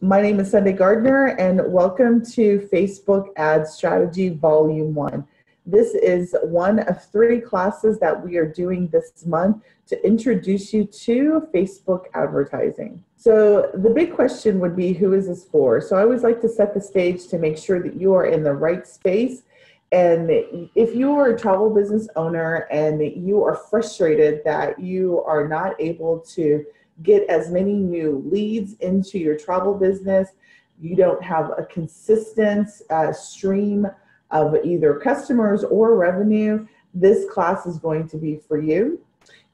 My name is Sundey Gardner, and welcome to Facebook Ad Strategy Volume 1. This is one of three classes that we are doing this month to introduce you to Facebook advertising. So, the big question would be who is this for? So, I always like to set the stage to make sure that you are in the right space. And if you are a travel business owner and you are frustrated that you are not able to get as many new leads into your travel business. You don't have a consistent uh, stream of either customers or revenue. This class is going to be for you.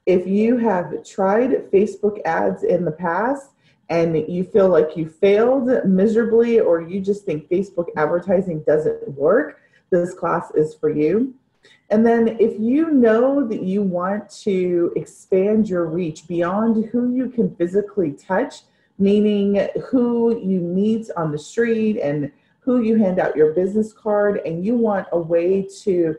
If you have tried Facebook ads in the past and you feel like you failed miserably or you just think Facebook advertising doesn't work, this class is for you. And then if you know that you want to expand your reach beyond who you can physically touch, meaning who you meet on the street and who you hand out your business card, and you want a way to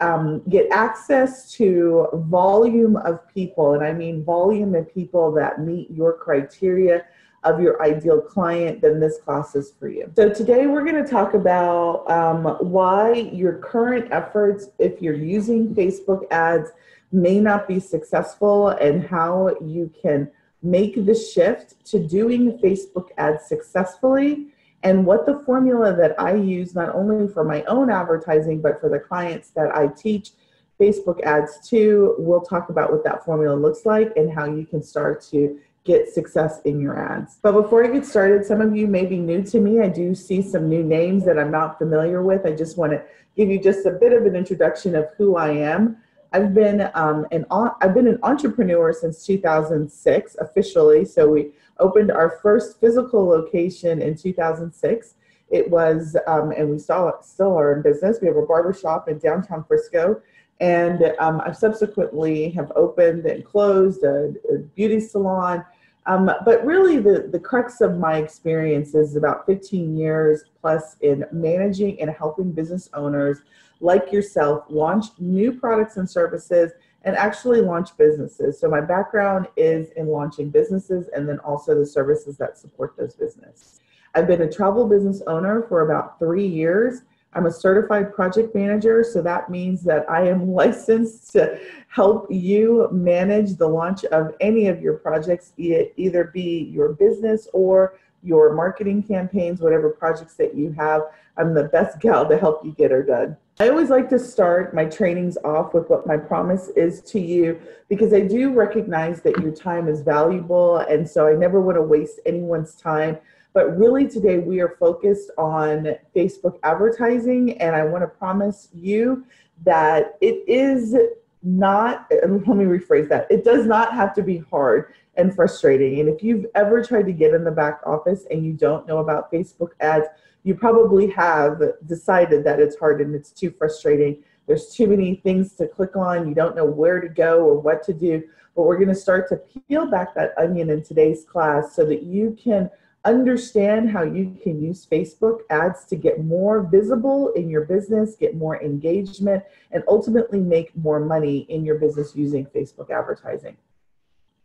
um, get access to volume of people, and I mean volume of people that meet your criteria of your ideal client, then this class is for you. So today we're going to talk about um, why your current efforts, if you're using Facebook ads, may not be successful and how you can make the shift to doing Facebook ads successfully and what the formula that I use not only for my own advertising but for the clients that I teach Facebook ads to. We'll talk about what that formula looks like and how you can start to get success in your ads. But before I get started, some of you may be new to me. I do see some new names that I'm not familiar with. I just want to give you just a bit of an introduction of who I am. I've been um, an I've been an entrepreneur since 2006 officially. So we opened our first physical location in 2006. It was, um, and we still still are in business. We have a barbershop in downtown Frisco, and um, I subsequently have opened and closed a, a beauty salon um, but really, the, the crux of my experience is about 15 years plus in managing and helping business owners like yourself launch new products and services and actually launch businesses. So, my background is in launching businesses and then also the services that support those businesses. I've been a travel business owner for about three years I'm a certified project manager, so that means that I am licensed to help you manage the launch of any of your projects, either be your business or your marketing campaigns, whatever projects that you have. I'm the best gal to help you get her done. I always like to start my trainings off with what my promise is to you because I do recognize that your time is valuable. And so I never want to waste anyone's time. But really, today we are focused on Facebook advertising, and I want to promise you that it is not, let me rephrase that, it does not have to be hard and frustrating. And if you've ever tried to get in the back office and you don't know about Facebook ads, you probably have decided that it's hard and it's too frustrating. There's too many things to click on. You don't know where to go or what to do. But we're going to start to peel back that onion in today's class so that you can understand how you can use Facebook ads to get more visible in your business, get more engagement, and ultimately make more money in your business using Facebook advertising.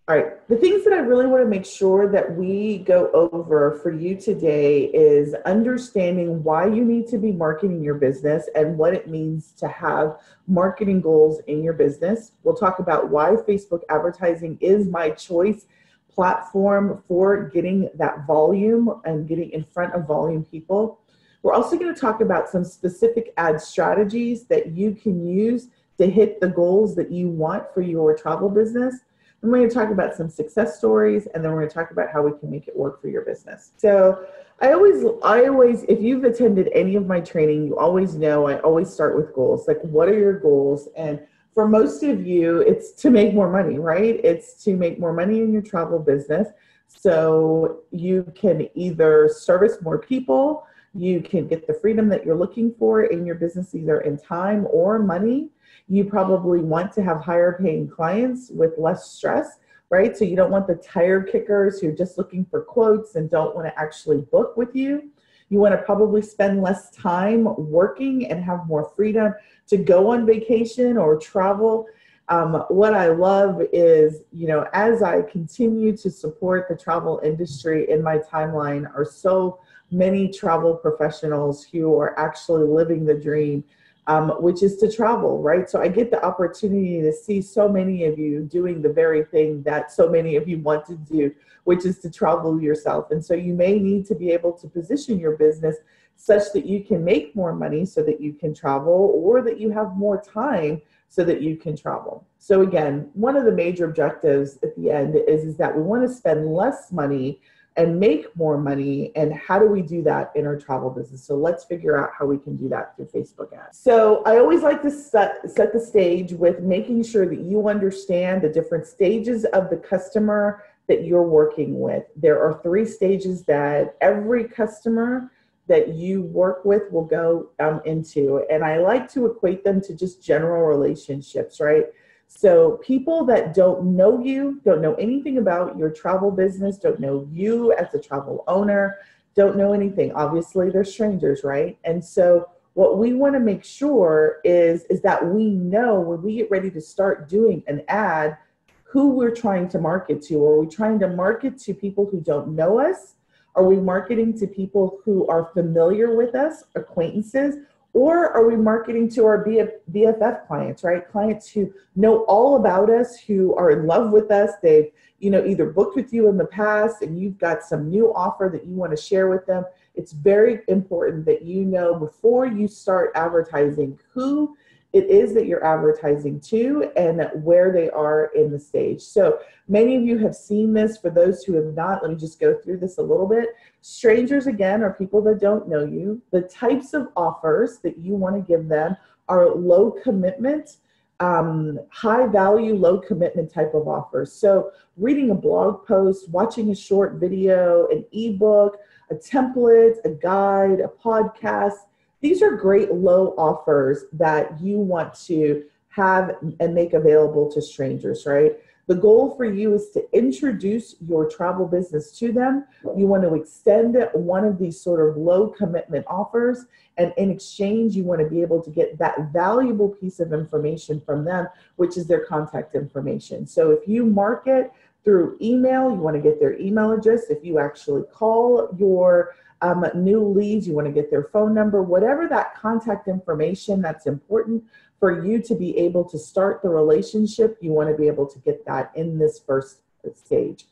All right, the things that I really want to make sure that we go over for you today is understanding why you need to be marketing your business and what it means to have marketing goals in your business. We'll talk about why Facebook advertising is my choice platform for getting that volume and getting in front of volume people. We're also going to talk about some specific ad strategies that you can use to hit the goals that you want for your travel business. And we're going to talk about some success stories and then we're going to talk about how we can make it work for your business. So I always, I always, if you've attended any of my training, you always know I always start with goals. Like, what are your goals? And for most of you, it's to make more money, right? It's to make more money in your travel business. So you can either service more people, you can get the freedom that you're looking for in your business, either in time or money. You probably want to have higher paying clients with less stress, right? So you don't want the tire kickers who are just looking for quotes and don't want to actually book with you. You want to probably spend less time working and have more freedom to go on vacation or travel um, what I love is, you know, as I continue to support the travel industry in my timeline, are so many travel professionals who are actually living the dream, um, which is to travel, right? So I get the opportunity to see so many of you doing the very thing that so many of you want to do, which is to travel yourself. And so you may need to be able to position your business such that you can make more money so that you can travel or that you have more time so that you can travel. So again, one of the major objectives at the end is, is that we want to spend less money and make more money. And how do we do that in our travel business? So let's figure out how we can do that through Facebook ads. So I always like to set, set the stage with making sure that you understand the different stages of the customer that you're working with. There are three stages that every customer that you work with will go um, into. And I like to equate them to just general relationships, right? So people that don't know you, don't know anything about your travel business, don't know you as a travel owner, don't know anything. Obviously, they're strangers, right? And so what we want to make sure is is that we know when we get ready to start doing an ad who we're trying to market to. Are we trying to market to people who don't know us? Are we marketing to people who are familiar with us, acquaintances? Or are we marketing to our BFF clients, right? Clients who know all about us, who are in love with us. They've, you know, either booked with you in the past and you've got some new offer that you want to share with them. It's very important that you know before you start advertising who it is that you're advertising to and where they are in the stage. So many of you have seen this. For those who have not, let me just go through this a little bit. Strangers, again, are people that don't know you. The types of offers that you want to give them are low commitment. Um, high value, low commitment type of offers. So, reading a blog post, watching a short video, an ebook, a template, a guide, a podcast, these are great low offers that you want to have and make available to strangers, right? The goal for you is to introduce your travel business to them. You want to extend one of these sort of low commitment offers. And in exchange, you want to be able to get that valuable piece of information from them, which is their contact information. So if you market through email, you want to get their email address. If you actually call your um, new leads, you want to get their phone number, whatever that contact information that's important for you to be able to start the relationship, you want to be able to get that in this first stage.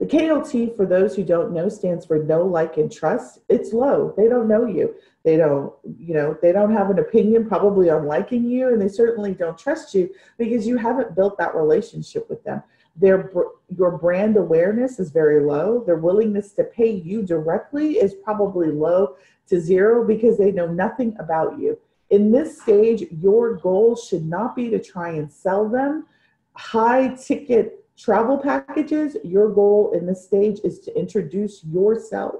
The KLT, for those who don't know, stands for know, like, and trust. It's low. They don't know you. They don't, you know, they don't have an opinion probably on liking you, and they certainly don't trust you because you haven't built that relationship with them. Their your brand awareness is very low. Their willingness to pay you directly is probably low to zero because they know nothing about you. In this stage, your goal should not be to try and sell them high ticket travel packages. Your goal in this stage is to introduce yourself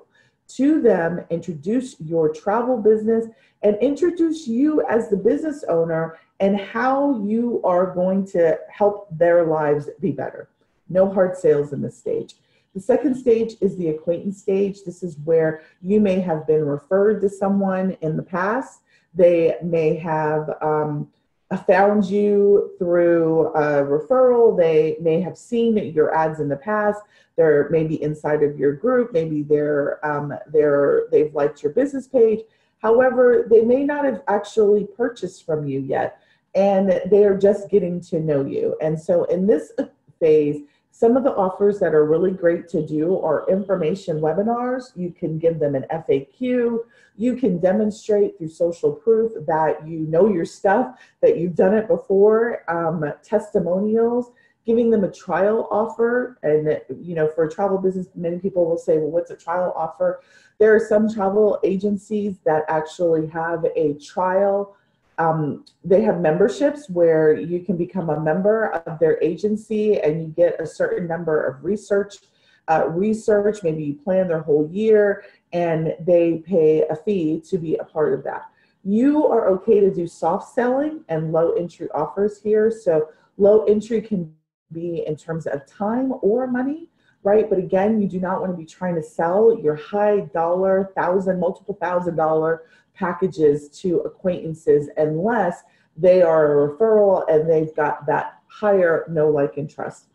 to them, introduce your travel business, and introduce you as the business owner and how you are going to help their lives be better. No hard sales in this stage. The second stage is the acquaintance stage. This is where you may have been referred to someone in the past. They may have um, found you through a referral. They may have seen your ads in the past. They're maybe inside of your group. Maybe they're um, they're they've liked your business page. However, they may not have actually purchased from you yet and they are just getting to know you. And so in this phase, some of the offers that are really great to do are information webinars. You can give them an FAQ. You can demonstrate through social proof that you know your stuff, that you've done it before, um, testimonials, giving them a trial offer. And, you know, for a travel business, many people will say, well, what's a trial offer? There are some travel agencies that actually have a trial um, they have memberships where you can become a member of their agency and you get a certain number of research uh, research maybe you plan their whole year and they pay a fee to be a part of that. You are okay to do soft selling and low entry offers here. So low entry can be in terms of time or money right? But again you do not want to be trying to sell your high dollar thousand multiple thousand dollar packages to acquaintances unless they are a referral and they've got that higher know, like, and trust.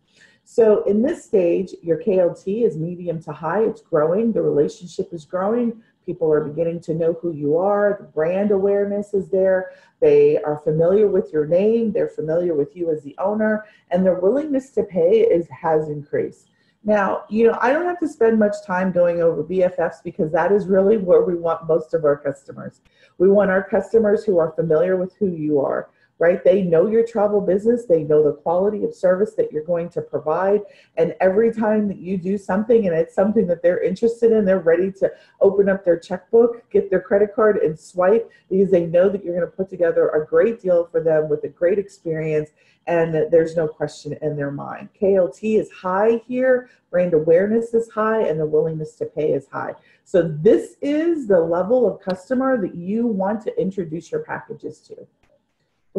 So in this stage, your KLT is medium to high. It's growing. The relationship is growing. People are beginning to know who you are. The brand awareness is there. They are familiar with your name. They're familiar with you as the owner, and their willingness to pay is has increased. Now, you know, I don't have to spend much time going over BFFs because that is really where we want most of our customers. We want our customers who are familiar with who you are right? They know your travel business, they know the quality of service that you're going to provide. And every time that you do something and it's something that they're interested in, they're ready to open up their checkbook, get their credit card, and swipe because they know that you're going to put together a great deal for them with a great experience and there's no question in their mind. KLT is high here, brand awareness is high, and the willingness to pay is high. So, this is the level of customer that you want to introduce your packages to.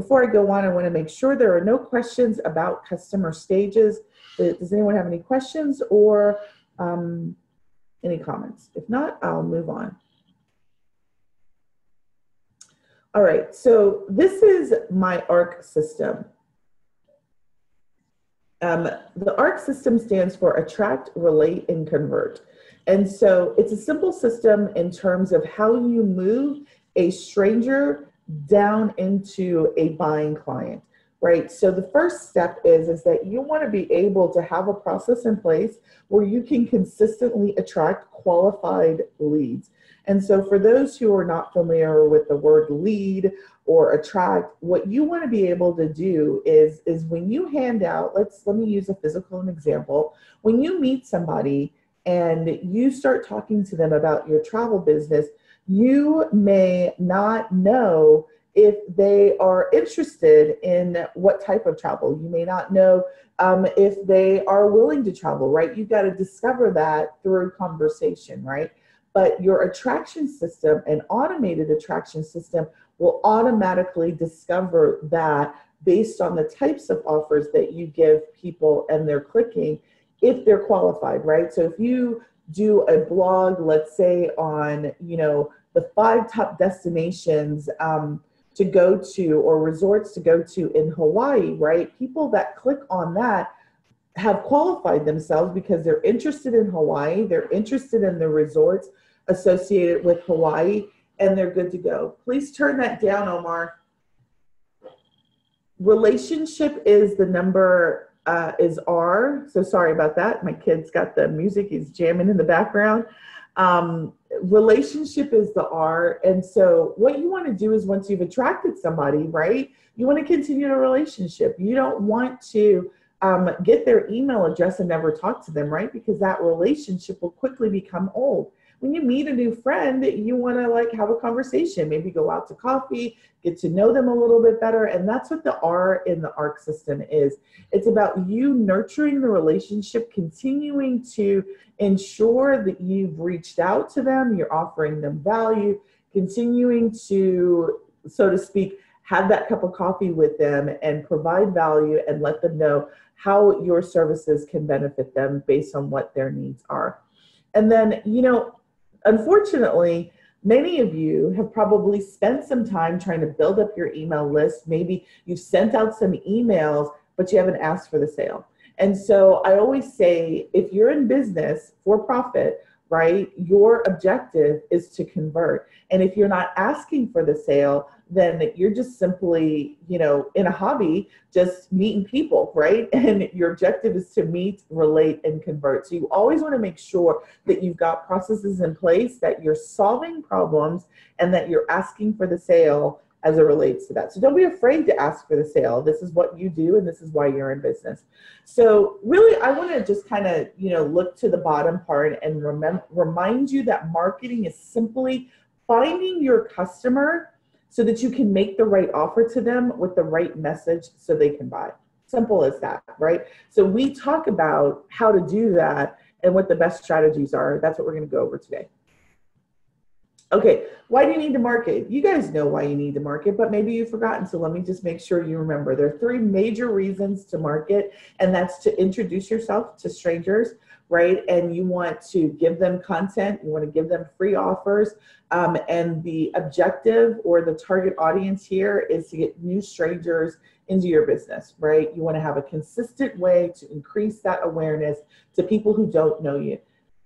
Before I go on, I want to make sure there are no questions about customer stages. Does anyone have any questions or um, any comments? If not, I'll move on. All right, so this is my ARC system. Um, the ARC system stands for Attract, Relate, and Convert. And so it's a simple system in terms of how you move a stranger down into a buying client right? So the first step is is that you want to be able to have a process in place where you can consistently attract qualified leads. And so for those who are not familiar with the word lead or attract what you want to be able to do is is when you hand out let's let me use a physical example. When you meet somebody and you start talking to them about your travel business you may not know if they are interested in what type of travel. You may not know um, if they are willing to travel, right? You've got to discover that through conversation, right? But your attraction system, an automated attraction system, will automatically discover that based on the types of offers that you give people and they're clicking if they're qualified, right? So if you do a blog, let's say on, you know, the five top destinations um, to go to or resorts to go to in Hawaii, right? People that click on that have qualified themselves because they're interested in Hawaii, they're interested in the resorts associated with Hawaii, and they're good to go. Please turn that down, Omar. Relationship is the number uh, is R. So sorry about that. My kid's got the music, he's jamming in the background. Um, relationship is the R. And so, what you want to do is once you've attracted somebody, right, you want to continue the relationship. You don't want to um, get their email address and never talk to them, right? Because that relationship will quickly become old when you meet a new friend, you want to like have a conversation, maybe go out to coffee, get to know them a little bit better. And that's what the R in the ARC system is. It's about you nurturing the relationship, continuing to ensure that you've reached out to them, you're offering them value, continuing to, so to speak, have that cup of coffee with them and provide value and let them know how your services can benefit them based on what their needs are. And then, you know, unfortunately, many of you have probably spent some time trying to build up your email list. Maybe you've sent out some emails, but you haven't asked for the sale. And so I always say if you're in business for profit, right, your objective is to convert. And if you're not asking for the sale, then you're just simply, you know, in a hobby, just meeting people, right? And your objective is to meet, relate, and convert. So you always want to make sure that you've got processes in place, that you're solving problems, and that you're asking for the sale as it relates to that. So don't be afraid to ask for the sale. This is what you do and this is why you're in business. So really I want to just kind of, you know, look to the bottom part and remember remind you that marketing is simply finding your customer so that you can make the right offer to them with the right message so they can buy. Simple as that, right? So we talk about how to do that and what the best strategies are. That's what we're going to go over today. Okay, why do you need to market? You guys know why you need to market, but maybe you've forgotten. So let me just make sure you remember. There are three major reasons to market, and that's to introduce yourself to strangers, right? And you want to give them content, you want to give them free offers. Um, and the objective or the target audience here is to get new strangers into your business, right? You want to have a consistent way to increase that awareness to people who don't know you.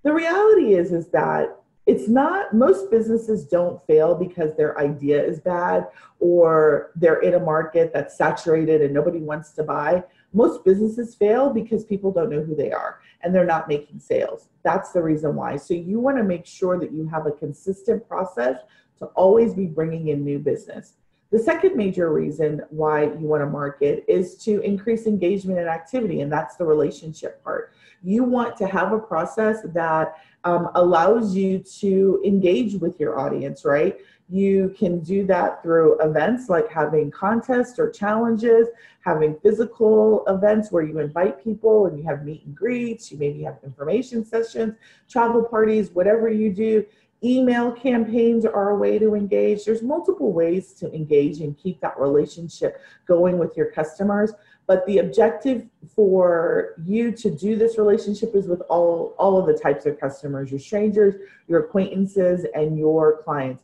The reality is, is that it's not most businesses don't fail because their idea is bad or they're in a market that's saturated and nobody wants to buy. Most businesses fail because people don't know who they are and they're not making sales. That's the reason why. So you want to make sure that you have a consistent process to always be bringing in new business. The second major reason why you want to market is to increase engagement and activity and that's the relationship part you want to have a process that um, allows you to engage with your audience, right? You can do that through events like having contests or challenges, having physical events where you invite people and you have meet and greets, you maybe have information sessions, travel parties, whatever you do. Email campaigns are a way to engage. There's multiple ways to engage and keep that relationship going with your customers. But the objective for you to do this relationship is with all, all of the types of customers, your strangers, your acquaintances, and your clients.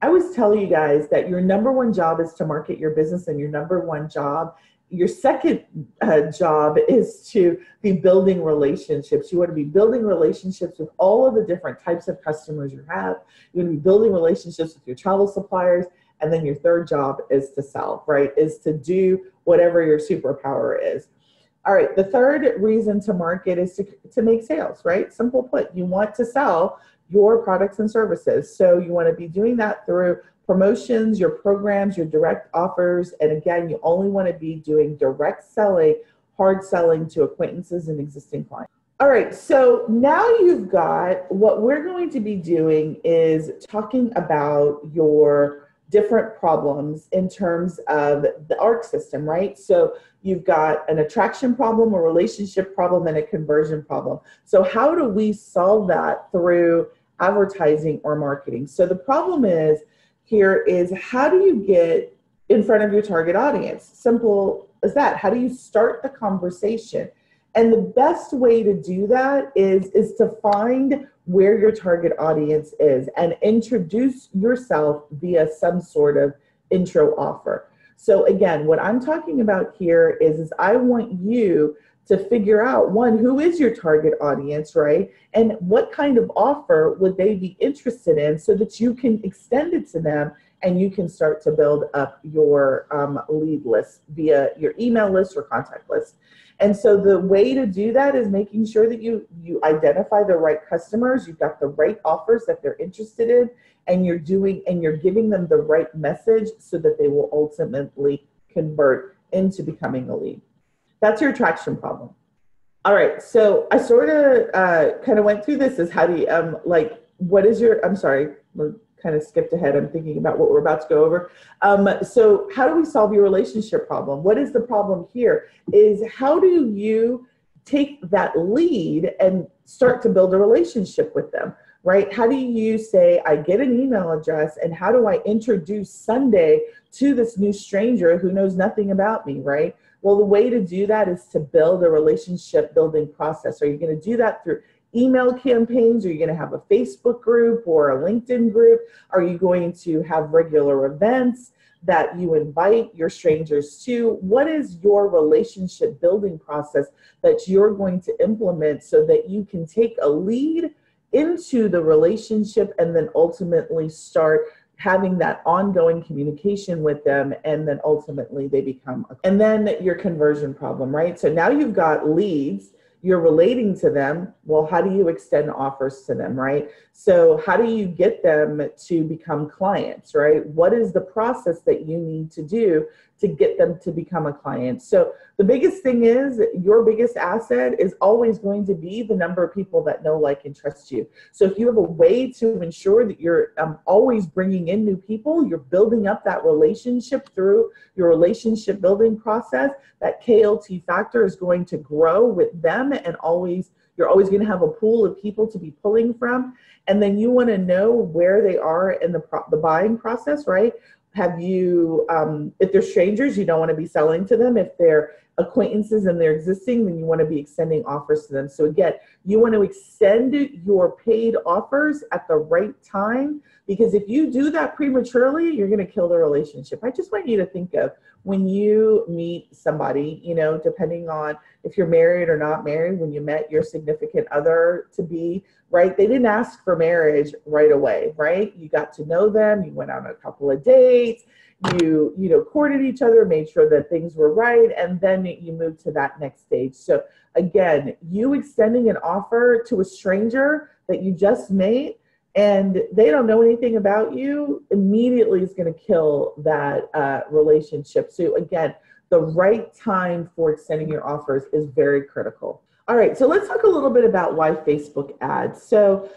I always tell you guys that your number one job is to market your business, and your number one job, your second uh, job is to be building relationships. You want to be building relationships with all of the different types of customers you have. You want to be building relationships with your travel suppliers. And then your third job is to sell, right? Is to do whatever your superpower is. All right, the third reason to market is to, to make sales, right? Simple put, you want to sell your products and services. So you want to be doing that through promotions, your programs, your direct offers. And again, you only want to be doing direct selling, hard selling to acquaintances and existing clients. All right, so now you've got what we're going to be doing is talking about your different problems in terms of the ARC system, right? So you've got an attraction problem, a relationship problem, and a conversion problem. So, how do we solve that through advertising or marketing? So, the problem is here is how do you get in front of your target audience? Simple as that. How do you start the conversation? And the best way to do that is, is to find where your target audience is and introduce yourself via some sort of intro offer. So again, what I'm talking about here is, is I want you to figure out one, who is your target audience, right? And what kind of offer would they be interested in so that you can extend it to them and you can start to build up your um, lead list via your email list or contact list. And so the way to do that is making sure that you you identify the right customers, you've got the right offers that they're interested in, and you're doing and you're giving them the right message so that they will ultimately convert into becoming a lead. That's your attraction problem. All right, so I sort of uh, kind of went through this. Is how do you um like what is your? I'm sorry, kind of skipped ahead. I'm thinking about what we're about to go over. Um, so, how do we solve your relationship problem? What is the problem here? Is how do you take that lead and start to build a relationship with them? Right? How do you say, I get an email address, and how do I introduce Sundey to this new stranger who knows nothing about me? Right? Well, the way to do that is to build a relationship building process. Are you going to do that through email campaigns? Are you going to have a Facebook group or a LinkedIn group? Are you going to have regular events that you invite your strangers to? What is your relationship building process that you're going to implement so that you can take a lead into the relationship and then ultimately start having that ongoing communication with them and then ultimately they become and then your conversion problem right so now you've got leads you're relating to them well how do you extend offers to them right so how do you get them to become clients right? What is the process that you need to do to get them to become a client? So the biggest thing is your biggest asset is always going to be the number of people that know like and trust you. So if you have a way to ensure that you're um, always bringing in new people you're building up that relationship through your relationship building process that klt factor is going to grow with them and always you're always going to have a pool of people to be pulling from and then you want to know where they are in the pro- the buying process right have you um, if they're strangers you don't want to be selling to them if they're acquaintances and they're existing, then you want to be extending offers to them. So again, you want to extend your paid offers at the right time because if you do that prematurely, you're going to kill the relationship. I just want you to think of when you meet somebody, you know, depending on if you're married or not married, when you met your significant other to be, right? They didn't ask for marriage right away, right? You got to know them, you went on a couple of dates, you you know courted each other made sure that things were right and then you move to that next stage so again you extending an offer to a stranger that you just made and they don't know anything about you immediately is going to kill that uh, relationship. So again the right time for extending your offers is very critical. All right so let's talk a little bit about why facebook ads. So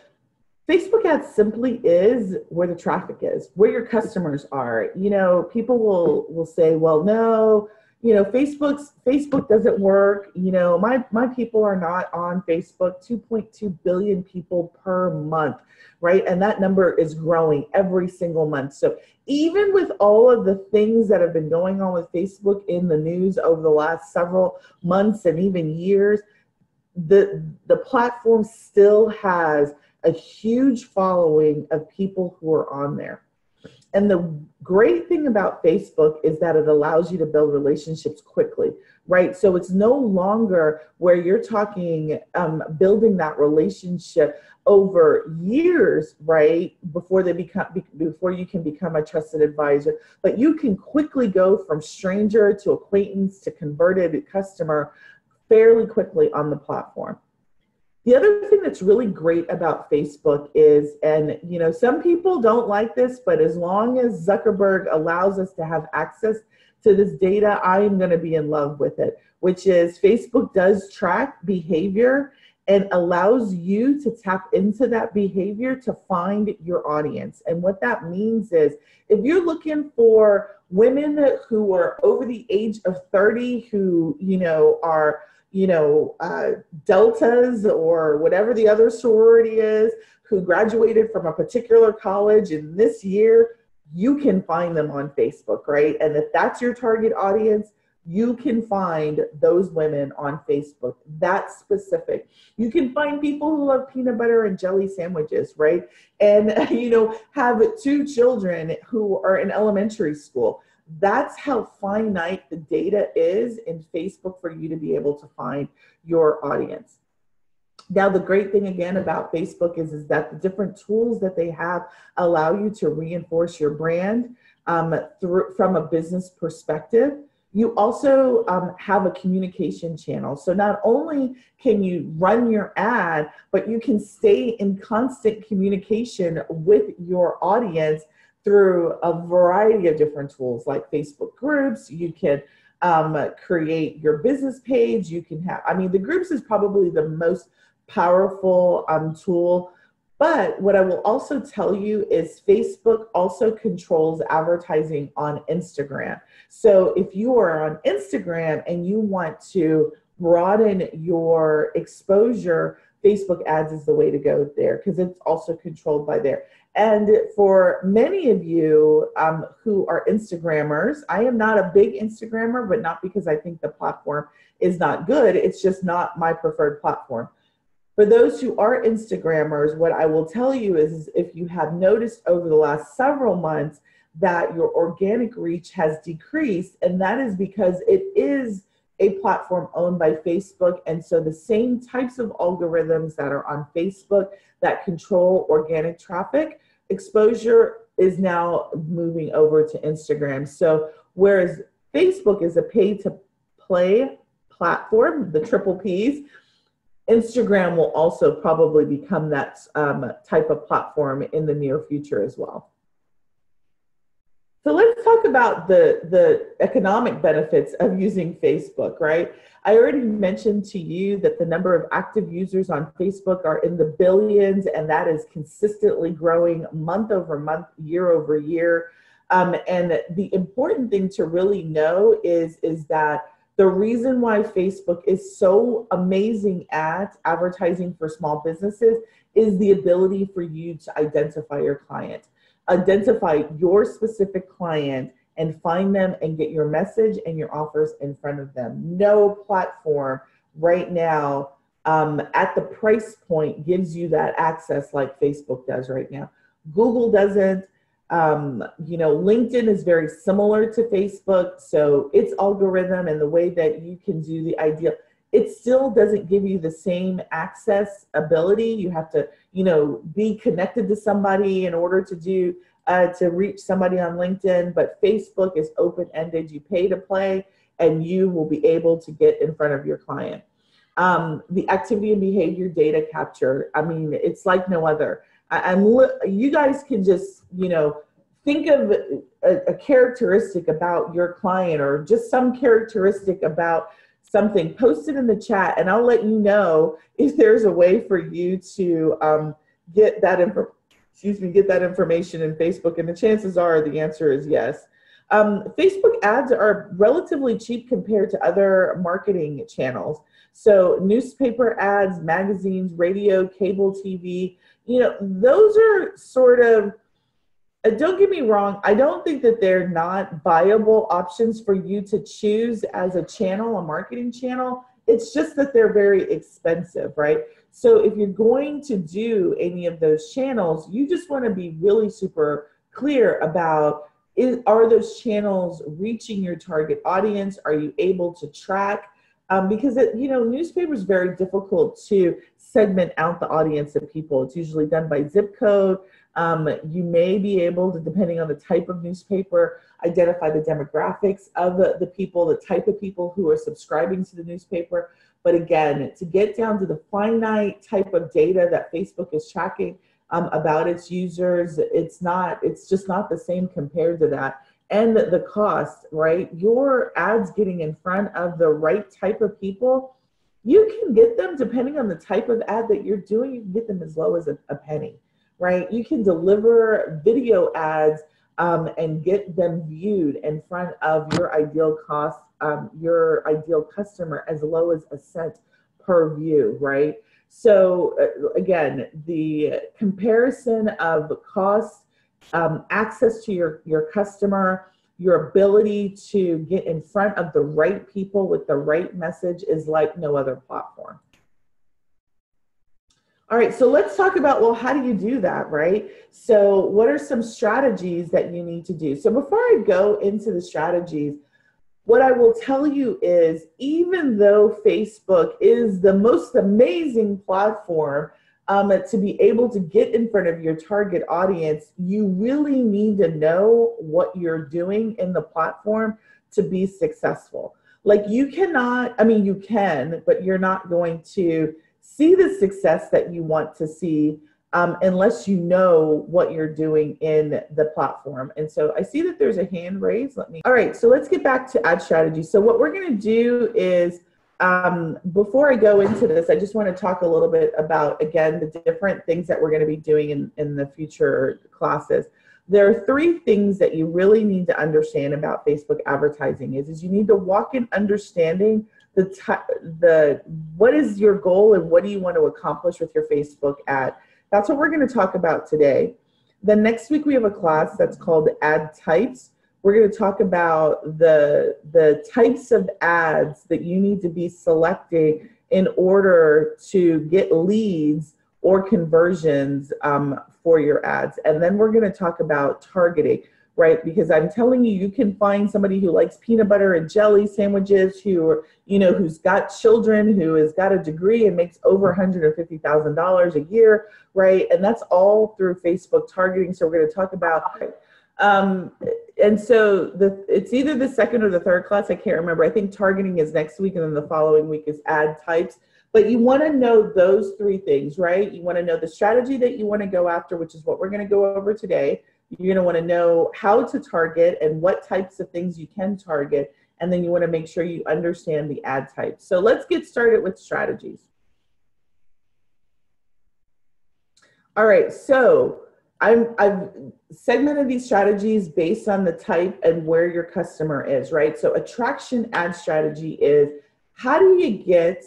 Facebook ads simply is where the traffic is, where your customers are. You know, people will will say, "Well, no, you know, Facebook's Facebook doesn't work. You know, my my people are not on Facebook. 2.2 billion people per month, right? And that number is growing every single month. So even with all of the things that have been going on with Facebook in the news over the last several months and even years, the the platform still has a huge following of people who are on there. And the great thing about Facebook is that it allows you to build relationships quickly, right? So it's no longer where you're talking um, building that relationship over years, right? Before they become before you can become a trusted advisor, but you can quickly go from stranger to acquaintance to converted customer fairly quickly on the platform. The other thing that's really great about Facebook is, and you know, some people don't like this, but as long as Zuckerberg allows us to have access to this data, I am going to be in love with it, which is Facebook does track behavior and allows you to tap into that behavior to find your audience. And what that means is if you're looking for women who are over the age of 30 who, you know, are you know, uh, deltas or whatever the other sorority is who graduated from a particular college in this year, you can find them on Facebook, right? And if that's your target audience, you can find those women on Facebook. That's specific. You can find people who love peanut butter and jelly sandwiches, right? And, you know, have two children who are in elementary school that's how finite the data is in Facebook for you to be able to find your audience. Now, the great thing again about Facebook is, is that the different tools that they have allow you to reinforce your brand um, through, from a business perspective. You also um, have a communication channel. So not only can you run your ad, but you can stay in constant communication with your audience through a variety of different tools like Facebook groups. You can um, create your business page. You can have, I mean, the groups is probably the most powerful um, tool. But what I will also tell you is Facebook also controls advertising on Instagram. So if you are on Instagram and you want to broaden your exposure, Facebook ads is the way to go there because it's also controlled by there. And for many of you um, who are Instagrammers, I am not a big Instagrammer, but not because I think the platform is not good. It's just not my preferred platform. For those who are Instagrammers, what I will tell you is, is if you have noticed over the last several months that your organic reach has decreased, and that is because it is a platform owned by Facebook. And so the same types of algorithms that are on Facebook that control organic traffic exposure is now moving over to Instagram. So whereas Facebook is a pay to play platform, the triple P's, Instagram will also probably become that um, type of platform in the near future as well. Talk about the, the economic benefits of using Facebook, right? I already mentioned to you that the number of active users on Facebook are in the billions, and that is consistently growing month over month, year over year. Um, and the important thing to really know is, is that the reason why Facebook is so amazing at advertising for small businesses is the ability for you to identify your client identify your specific client and find them and get your message and your offers in front of them. No platform right now um, at the price point gives you that access like Facebook does right now. Google doesn't. Um, you know, LinkedIn is very similar to Facebook, so its algorithm and the way that you can do the ideal, it still doesn't give you the same access ability. You have to, you know, be connected to somebody in order to do uh, to reach somebody on LinkedIn. But Facebook is open ended. You pay to play, and you will be able to get in front of your client. Um, the activity and behavior data capture. I mean, it's like no other. I, am you guys can just you know think of a, a, characteristic about your client or just some characteristic about something post it in the chat and i'll let you know if there's a way for you to um, get that info excuse me get that information in facebook and the chances are the answer is yes. Um, facebook ads are relatively cheap compared to other marketing channels. So newspaper ads magazines radio cable tv you know, those are sort of, Uh, don't get me wrong, I don't think that they're not viable options for you to choose as a channel, a marketing channel. It's just that they're very expensive, right? So if you're going to do any of those channels, you just want to be really super clear about is, are those channels reaching your target audience? Are you able to track? Um, because it, you know, newspaper is very difficult to segment out the audience of people. It's usually done by zip code. Um, you may be able to, depending on the type of newspaper, identify the demographics of the, the people, the type of people who are subscribing to the newspaper. But again, to get down to the finite type of data that Facebook is tracking um, about its users, it's not, it's just not the same compared to that. And the cost, right? Your ads getting in front of the right type of people you can get them depending on the type of ad that you're doing you can get them as low as a, a penny right you can deliver video ads um, and get them viewed in front of your ideal cost um, your ideal customer as low as a cent per view right so uh, again the comparison of the cost um, access to your your customer your ability to get in front of the right people with the right message is like no other platform. All right, so let's talk about well, how do you do that, right? So, what are some strategies that you need to do? So, before I go into the strategies, what I will tell you is even though Facebook is the most amazing platform um, to be able to get in front of your target audience, you really need to know what you're doing in the platform to be successful. Like you cannot, I mean, you can, but you're not going to see the success that you want to see um, unless you know what you're doing in the platform. And so I see that there's a hand raised. Let me, all right, so let's get back to ad strategy. So what we're gonna do is um, before I go into this, I just want to talk a little bit about, again, the different things that we're going to be doing in, in the future classes. There are three things that you really need to understand about Facebook advertising is, is you need to walk in understanding the, the what is your goal and what do you want to accomplish with your Facebook ad. That's what we're going to talk about today. Then next week we have a class that's called ad types we're going to talk about the the types of ads that you need to be selecting in order to get leads or conversions um, for your ads. And then we're going to talk about targeting right? Because i'm telling you you can find somebody who likes peanut butter and jelly sandwiches who you know who's got children who has got a degree and makes over $150000 a year right? And that's all through facebook targeting. So we're going to talk about um, and so the it's either the second or the third class. I can't remember. I think targeting is next week, and then the following week is ad types. But you want to know those three things, right? You want to know the strategy that you want to go after, which is what we're going to go over today. You're going to want to know how to target and what types of things you can target. And then you want to make sure you understand the ad types. So let's get started with strategies. All right, so I'm, I've segmented these strategies based on the type and where your customer is, right? So attraction ad strategy is how do you get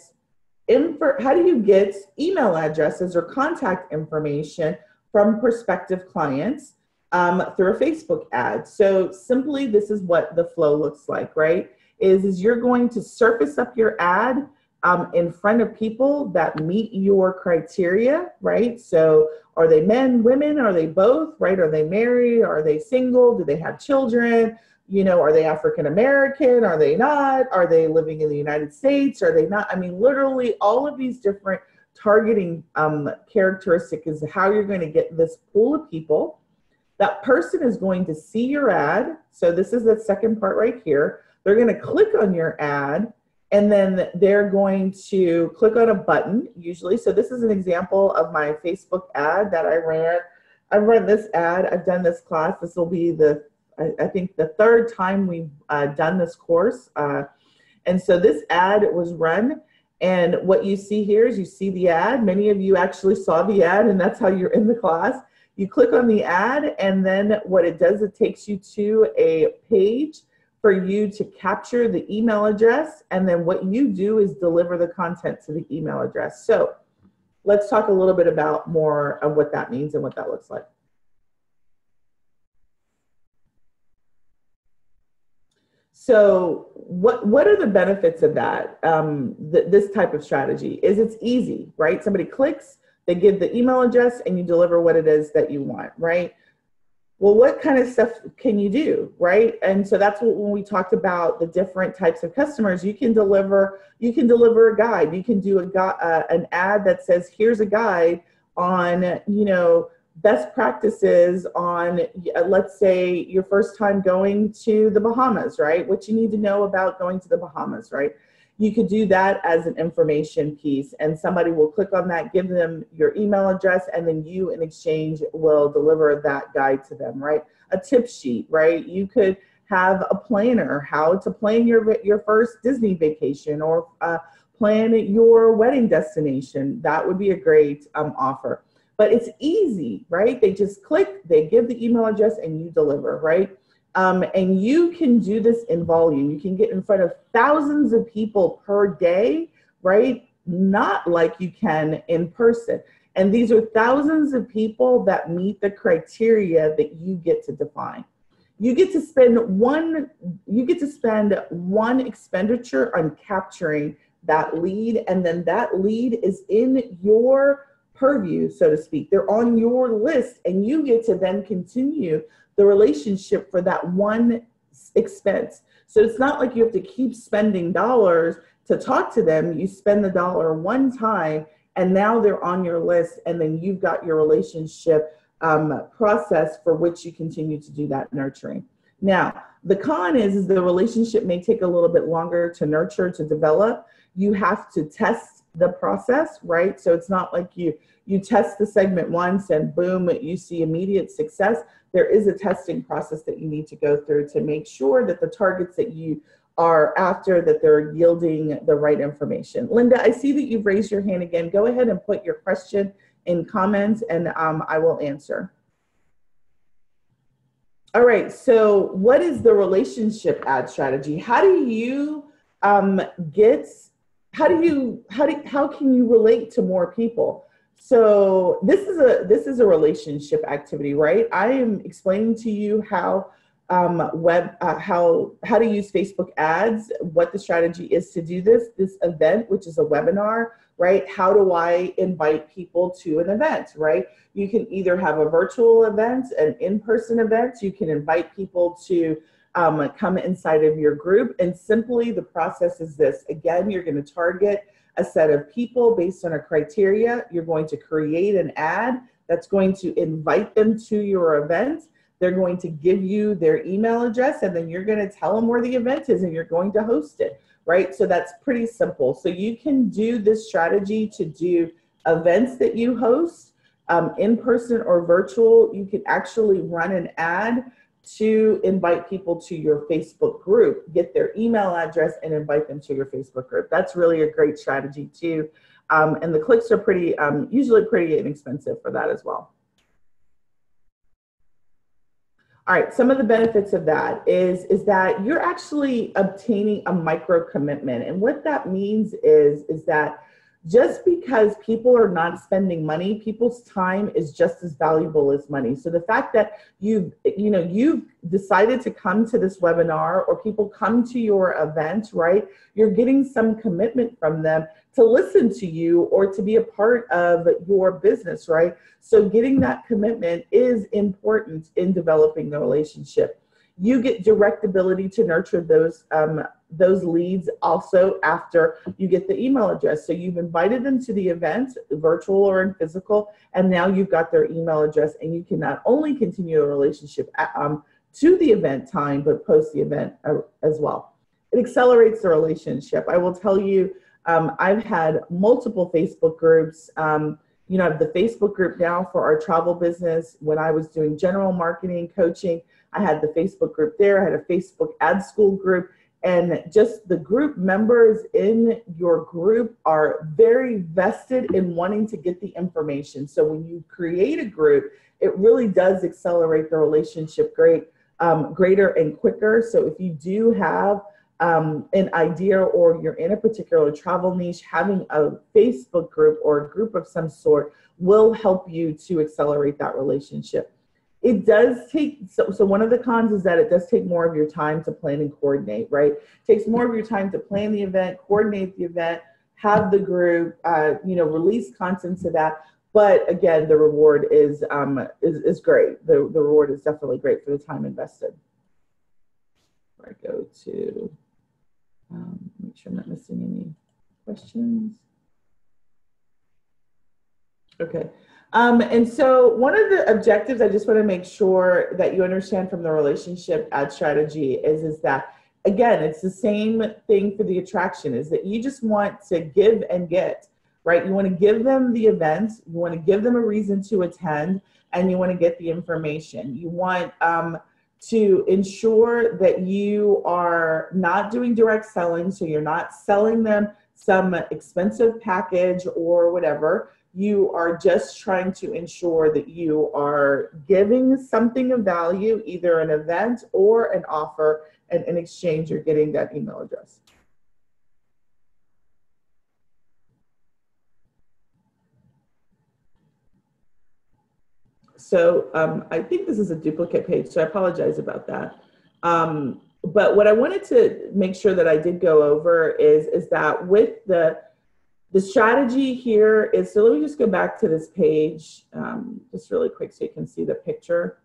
how do you get email addresses or contact information from prospective clients? um, through a Facebook ad. So simply, this is what the flow looks like, right? Is, is you're going to surface up your ad um, in front of people that meet your criteria, right? So are they men, women? Are they both, right? Are they married? Are they single? Do they have children? You know, are they African American? Are they not? Are they living in the United States? Are they not? I mean, literally all of these different targeting um, characteristic is how you're going to get this pool of people. That person is going to see your ad. So this is the second part right here. They're going to click on your ad and then they're going to click on a button usually. So this is an example of my Facebook ad that I ran. I've run this ad. I've done this class. This will be the, I, I think the third time we've uh, done this course. Uh, and so this ad was run and what you see here is you see the ad. Many of you actually saw the ad and that's how you're in the class. You click on the ad and then what it does, it takes you to a page for you to capture the email address. And then what you do is deliver the content to the email address. So let's talk a little bit about more of what that means and what that looks like. So what what are the benefits of that? Um, th this type of strategy is it's easy, right? Somebody clicks, they give the email address, and you deliver what it is that you want, right? Well what kind of stuff can you do right? And so that's what when we talked about the different types of customers you can deliver you can deliver a guide. You can do a uh, an ad that says here's a guide on you know best practices on uh, let's say your first time going to the bahamas right? What you need to know about going to the bahamas right you could do that as an information piece and somebody will click on that give them your email address and then you in exchange will deliver that guide to them right? A tip sheet right? You could have a planner how to plan your your first disney vacation or uh, plan your wedding destination. That would be a great um, offer. But it's easy right? They just click they give the email address and you deliver right um, and you can do this in volume. You can get in front of thousands of people per day, right? Not like you can in person. And these are thousands of people that meet the criteria that you get to define. You get to spend one, you get to spend one expenditure on capturing that lead, and then that lead is in your purview, so to speak. They're on your list, and you get to then continue the relationship for that one expense. So it's not like you have to keep spending dollars to talk to them. You spend the dollar one time and now they're on your list and then you've got your relationship um, process for which you continue to do that nurturing. Now, the con is, is the relationship may take a little bit longer to nurture, to develop. You have to test the process, right? So it's not like you you test the segment once and boom, you see immediate success there is a testing process that you need to go through to make sure that the targets that you are after that they're yielding the right information. Linda, I see that you've raised your hand again. Go ahead and put your question in comments and um, I will answer. All right, so what is the relationship ad strategy? How do you um, get, how do you, how, do, how can you relate to more people? So this is a this is a relationship activity, right? I am explaining to you how um, web uh, how how to use Facebook ads, what the strategy is to do this this event, which is a webinar, right? How do I invite people to an event, right? You can either have a virtual event, an in-person event. You can invite people to um, come inside of your group, and simply the process is this. Again, you're going to target a set of people based on a criteria. You're going to create an ad that's going to invite them to your event. They're going to give you their email address and then you're going to tell them where the event is and you're going to host it, right? So that's pretty simple. So you can do this strategy to do events that you host um, in person or virtual. You can actually run an ad to invite people to your Facebook group, get their email address and invite them to your Facebook group. That's really a great strategy too. Um, and the clicks are pretty, um, usually pretty inexpensive for that as well. All right, some of the benefits of that is, is that you're actually obtaining a micro commitment. And what that means is, is that just because people are not spending money people's time is just as valuable as money. So the fact that you you know you've decided to come to this webinar or people come to your event right you're getting some commitment from them to listen to you or to be a part of your business right? So getting that commitment is important in developing the relationship. You get direct ability to nurture those um, those leads also after you get the email address. So you've invited them to the event, virtual or in physical, and now you've got their email address, and you can not only continue a relationship at, um, to the event time, but post the event uh, as well. It accelerates the relationship. I will tell you, um, I've had multiple Facebook groups. Um, you know, I have the Facebook group now for our travel business. When I was doing general marketing coaching, I had the Facebook group there. I had a Facebook ad school group and just the group members in your group are very vested in wanting to get the information. So when you create a group, it really does accelerate the relationship great, um, greater and quicker. So if you do have um, an idea or you're in a particular travel niche, having a Facebook group or a group of some sort will help you to accelerate that relationship it does take so, so one of the cons is that it does take more of your time to plan and coordinate right? It takes more of your time to plan the event coordinate the event have the group uh, you know release content to that. But again the reward is um is, is great. The, the reward is definitely great for the time invested. I go to um, make sure i'm not missing any questions. Okay um, and so one of the objectives I just want to make sure that you understand from the relationship ad strategy is, is that again, it's the same thing for the attraction is that you just want to give and get, right? You want to give them the event, you want to give them a reason to attend, and you want to get the information. You want um, to ensure that you are not doing direct selling, so you're not selling them some expensive package or whatever you are just trying to ensure that you are giving something of value, either an event or an offer, and in exchange, you're getting that email address. So um, I think this is a duplicate page, so I apologize about that. Um, but what I wanted to make sure that I did go over is, is that with the the strategy here is, so let me just go back to this page, um, just really quick so you can see the picture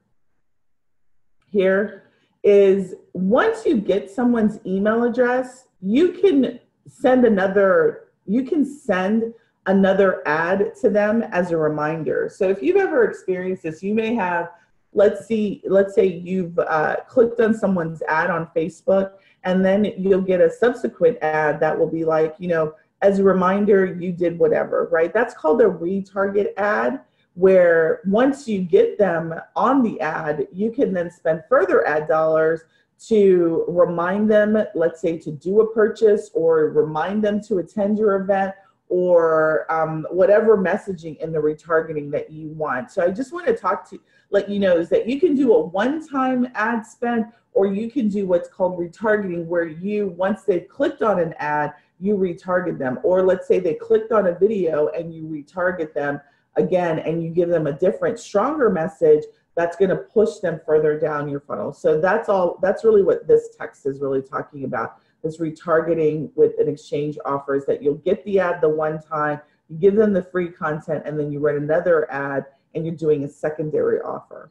here, is once you get someone's email address, you can send another, you can send another ad to them as a reminder. So if you've ever experienced this, you may have, let's see, let's say you've uh, clicked on someone's ad on Facebook, and then you'll get a subsequent ad that will be like, you know, as a reminder you did whatever, right? That's called a retarget ad, where once you get them on the ad, you can then spend further ad dollars to remind them, let's say, to do a purchase or remind them to attend your event or um, whatever messaging in the retargeting that you want. So I just want to talk to let you know is that you can do a one-time ad spend or you can do what's called retargeting where you once they've clicked on an ad you retarget them. Or let's say they clicked on a video and you retarget them again and you give them a different, stronger message that's going to push them further down your funnel. So that's all, that's really what this text is really talking about. This retargeting with an exchange offers that you'll get the ad the one time, you give them the free content, and then you run another ad and you're doing a secondary offer.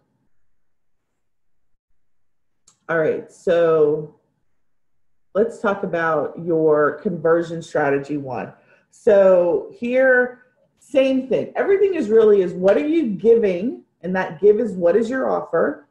All right, so let's talk about your conversion strategy one. So here, same thing. Everything is really is what are you giving? And that give is what is your offer?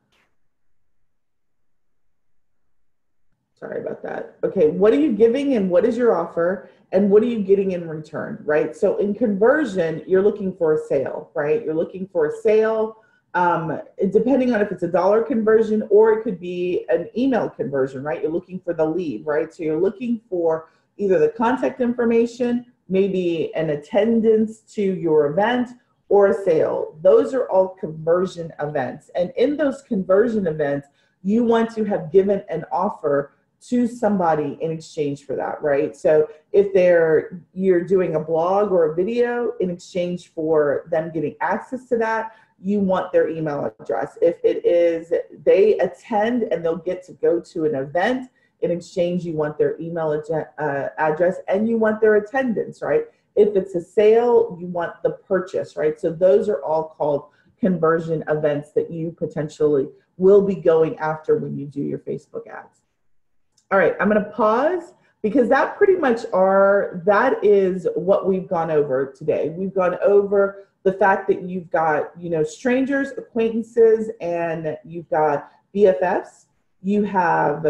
Sorry about that. Okay, what are you giving and what is your offer? And what are you getting in return, right? So in conversion, you're looking for a sale, right? You're looking for a sale um, depending on if it's a dollar conversion or it could be an email conversion, right? You're looking for the lead, right? So you're looking for either the contact information, maybe an attendance to your event, or a sale. Those are all conversion events. And in those conversion events, you want to have given an offer to somebody in exchange for that, right? So if they're you're doing a blog or a video in exchange for them getting access to that, you want their email address. If it is they attend and they'll get to go to an event, in exchange you want their email ad- uh, address and you want their attendance, right? If it's a sale, you want the purchase, right? So those are all called conversion events that you potentially will be going after when you do your Facebook ads. All right, I'm going to pause because that pretty much are that is what we've gone over today. We've gone over the fact that you've got, you know, strangers, acquaintances and you've got BFFs. You have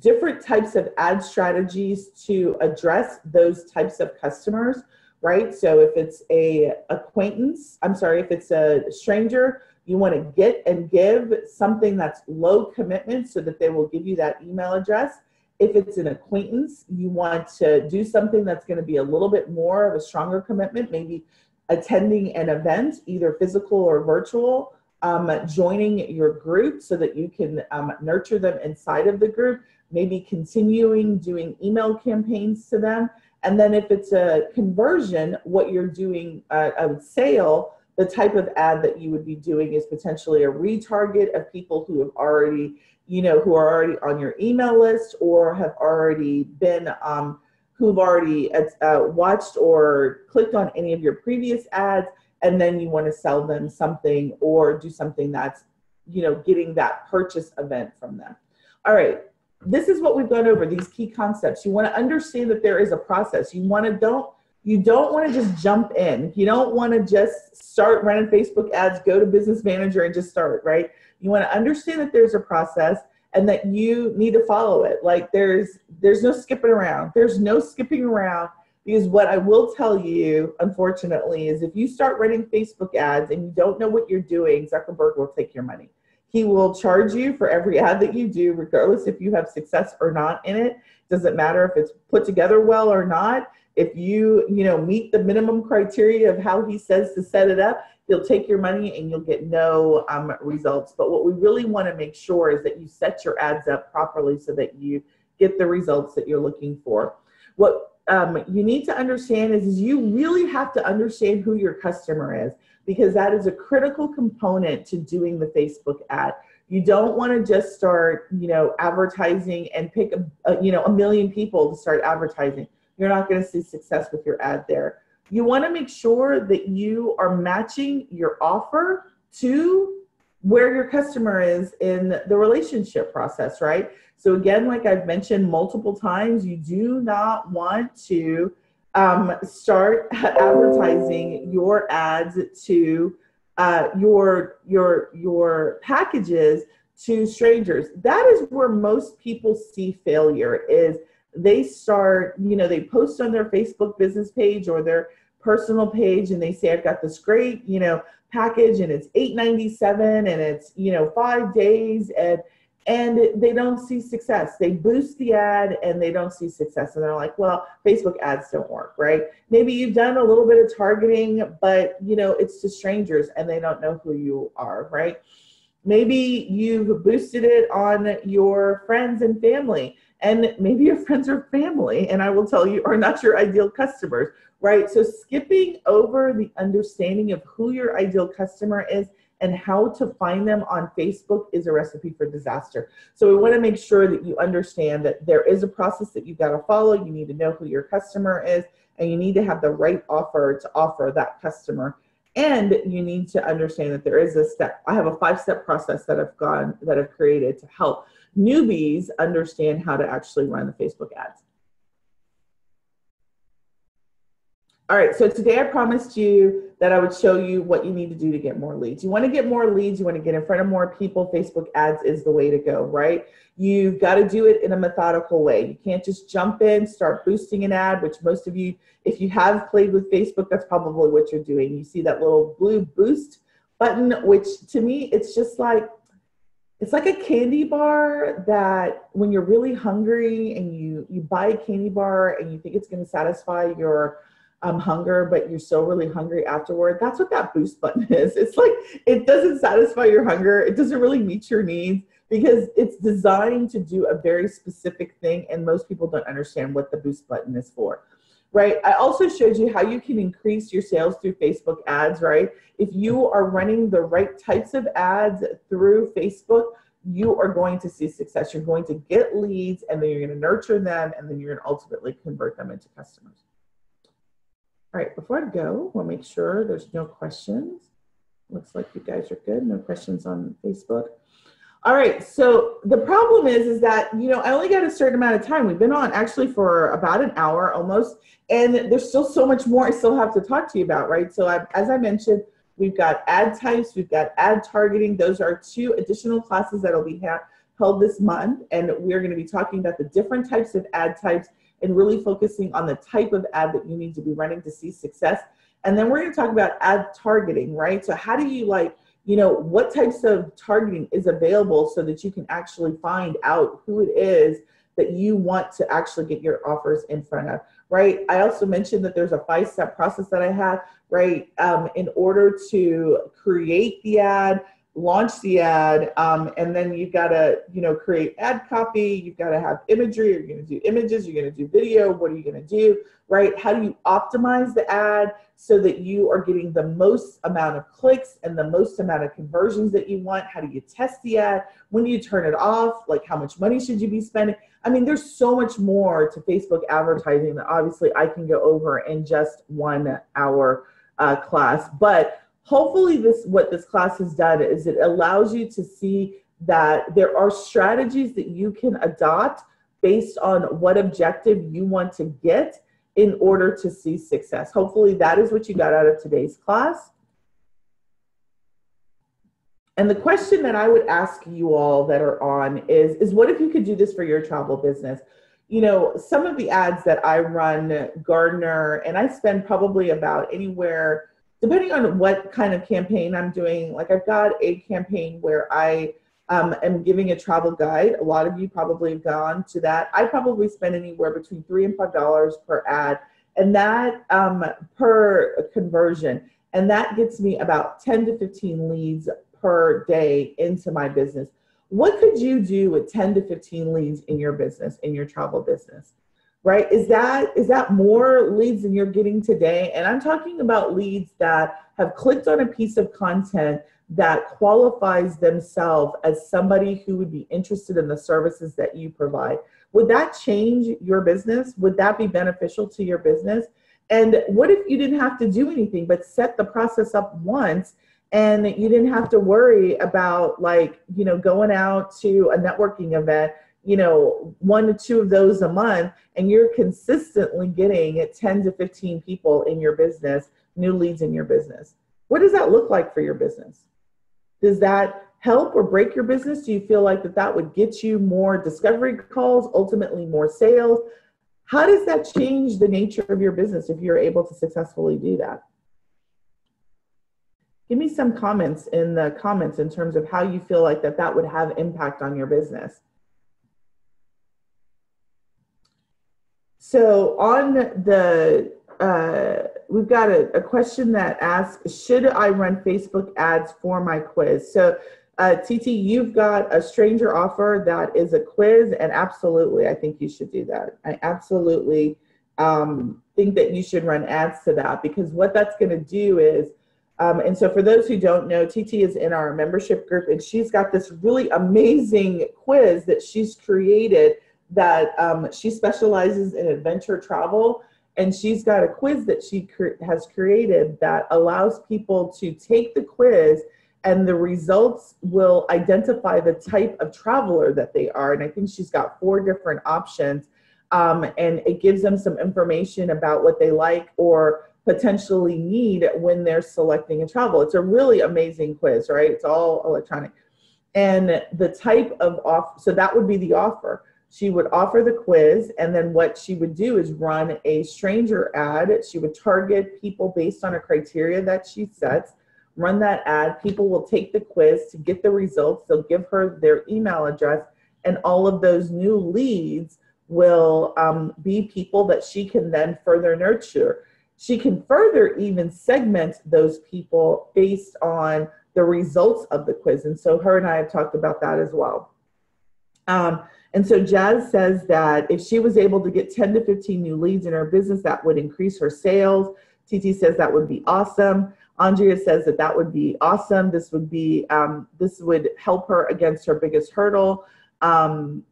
different types of ad strategies to address those types of customers right so if it's a acquaintance i'm sorry if it's a stranger you want to get and give something that's low commitment so that they will give you that email address if it's an acquaintance you want to do something that's going to be a little bit more of a stronger commitment maybe attending an event either physical or virtual um, joining your group so that you can um, nurture them inside of the group maybe continuing doing email campaigns to them. And then if it's a conversion, what you're doing, uh, a sale, the type of ad that you would be doing is potentially a retarget of people who have already, you know, who are already on your email list or have already been, um, who've already uh, watched or clicked on any of your previous ads. And then you want to sell them something or do something that's, you know, getting that purchase event from them. All right, this is what we've gone over these key concepts you want to understand that there is a process you want to don't you don't want to just jump in you don't want to just start running facebook ads go to business manager and just start right you want to understand that there's a process and that you need to follow it like there's there's no skipping around there's no skipping around because what i will tell you unfortunately is if you start running facebook ads and you don't know what you're doing zuckerberg will take your money he will charge you for every ad that you do, regardless if you have success or not in it. Doesn't matter if it's put together well or not. If you, you know, meet the minimum criteria of how he says to set it up, he'll take your money and you'll get no um, results. But what we really want to make sure is that you set your ads up properly so that you get the results that you're looking for. What um, you need to understand is, is you really have to understand who your customer is because that is a critical component to doing the Facebook ad. You don't want to just start, you know, advertising and pick a, a you know a million people to start advertising. You're not going to see success with your ad there. You want to make sure that you are matching your offer to where your customer is in the relationship process, right? So again, like I've mentioned multiple times, you do not want to um, start advertising your ads to uh, your your your packages to strangers. That is where most people see failure. Is they start, you know, they post on their Facebook business page or their personal page, and they say, "I've got this great, you know, package, and it's eight ninety seven, and it's you know five days, and and they don't see success. They boost the ad and they don't see success. And they're like, well, Facebook ads don't work, right? Maybe you've done a little bit of targeting, but you know, it's to strangers and they don't know who you are, right? Maybe you've boosted it on your friends and family, and maybe your friends or family, and I will tell you, are not your ideal customers, right? So skipping over the understanding of who your ideal customer is and how to find them on Facebook is a recipe for disaster. So we want to make sure that you understand that there is a process that you've got to follow. You need to know who your customer is, and you need to have the right offer to offer that customer. And you need to understand that there is a step. I have a five-step process that I've gone that I've created to help newbies understand how to actually run the Facebook ads. All right, so today I promised you that I would show you what you need to do to get more leads. You want to get more leads, you want to get in front of more people. Facebook ads is the way to go, right? You've got to do it in a methodical way. You can't just jump in, start boosting an ad, which most of you, if you have played with Facebook, that's probably what you're doing. You see that little blue boost button, which to me, it's just like, it's like a candy bar that when you're really hungry and you you buy a candy bar and you think it's going to satisfy your um, hunger, but you're still really hungry afterward. That's what that boost button is. It's like it doesn't satisfy your hunger. It doesn't really meet your needs, because it's designed to do a very specific thing, and most people don't understand what the boost button is for. Right. I also showed you how you can increase your sales through Facebook ads, right? If you are running the right types of ads through Facebook, you are going to see success. You're going to get leads and then you're going to nurture them and then you're going to ultimately convert them into customers. All right, before I go, we'll make sure there's no questions. Looks like you guys are good. No questions on Facebook. All right, so the problem is, is that, you know, I only got a certain amount of time. We've been on actually for about an hour almost, and there's still so much more I still have to talk to you about, right? So I, as I mentioned, We've got ad types, we've got ad targeting. Those are two additional classes that will be held this month. And we're going to be talking about the different types of ad types and really focusing on the type of ad that you need to be running to see success. And then we're going to talk about ad targeting, right? So, how do you like, you know, what types of targeting is available so that you can actually find out who it is that you want to actually get your offers in front of, right? I also mentioned that there's a five step process that I have, right? Um, in order to create the ad, launch the ad, um, and then you've got to, you know, create ad copy. You've got to have imagery. You're going to do images. You're going to do video. What are you going to do, right? How do you optimize the ad so that you are getting the most amount of clicks and the most amount of conversions that you want? How do you test the ad? When do you turn it off? Like, how much money should you be spending? I mean, there's so much more to Facebook advertising that obviously I can go over in just one hour uh, class. But hopefully, this what this class has done is it allows you to see that there are strategies that you can adopt based on what objective you want to get in order to see success. Hopefully, that is what you got out of today's class. And the question that I would ask you all that are on is, is what if you could do this for your travel business? You know, some of the ads that I run Gardner, and I spend probably about anywhere, depending on what kind of campaign I'm doing. Like I've got a campaign where I um, am giving a travel guide. A lot of you probably have gone to that. I probably spend anywhere between three and five dollars per ad, and that um, per conversion, and that gets me about 10 to 15 leads per day into my business. What could you do with 10 to 15 leads in your business, in your travel business? Right? Is that is that more leads than you're getting today? And I'm talking about leads that have clicked on a piece of content that qualifies themselves as somebody who would be interested in the services that you provide. Would that change your business? Would that be beneficial to your business? And what if you didn't have to do anything but set the process up once and you didn't have to worry about like you know going out to a networking event you know one to two of those a month and you're consistently getting 10 to 15 people in your business new leads in your business. What does that look like for your business? Does that help or break your business? Do you feel like that that would get you more discovery calls ultimately more sales? How does that change the nature of your business if you're able to successfully do that? Give me some comments in the comments in terms of how you feel like that that would have impact on your business so on the uh, we've got a, a, question that asks should i run facebook ads for my quiz so uh, tt you've got a stranger offer that is a quiz and absolutely i think you should do that i absolutely um, think that you should run ads to that because what that's going to do is um, and so, for those who don't know, TT is in our membership group, and she's got this really amazing quiz that she's created. That um, she specializes in adventure travel, and she's got a quiz that she has created that allows people to take the quiz, and the results will identify the type of traveler that they are. And I think she's got four different options, um, and it gives them some information about what they like or potentially need when they're selecting a travel. It's a really amazing quiz, right? It's all electronic. And the type of off, so that would be the offer. She would offer the quiz, and then what she would do is run a stranger ad. She would target people based on a criteria that she sets, run that ad. People will take the quiz to get the results. They'll give her their email address, and all of those new leads will um, be people that she can then further nurture. She can further even segment those people based on the results of the quiz. And so her and I have talked about that as well. Um, and so Jazz says that if she was able to get 10 to 15 new leads in her business, that would increase her sales. TT says that would be awesome. Andrea says that that would be awesome. This would be um, this would help her against her biggest hurdle. Um,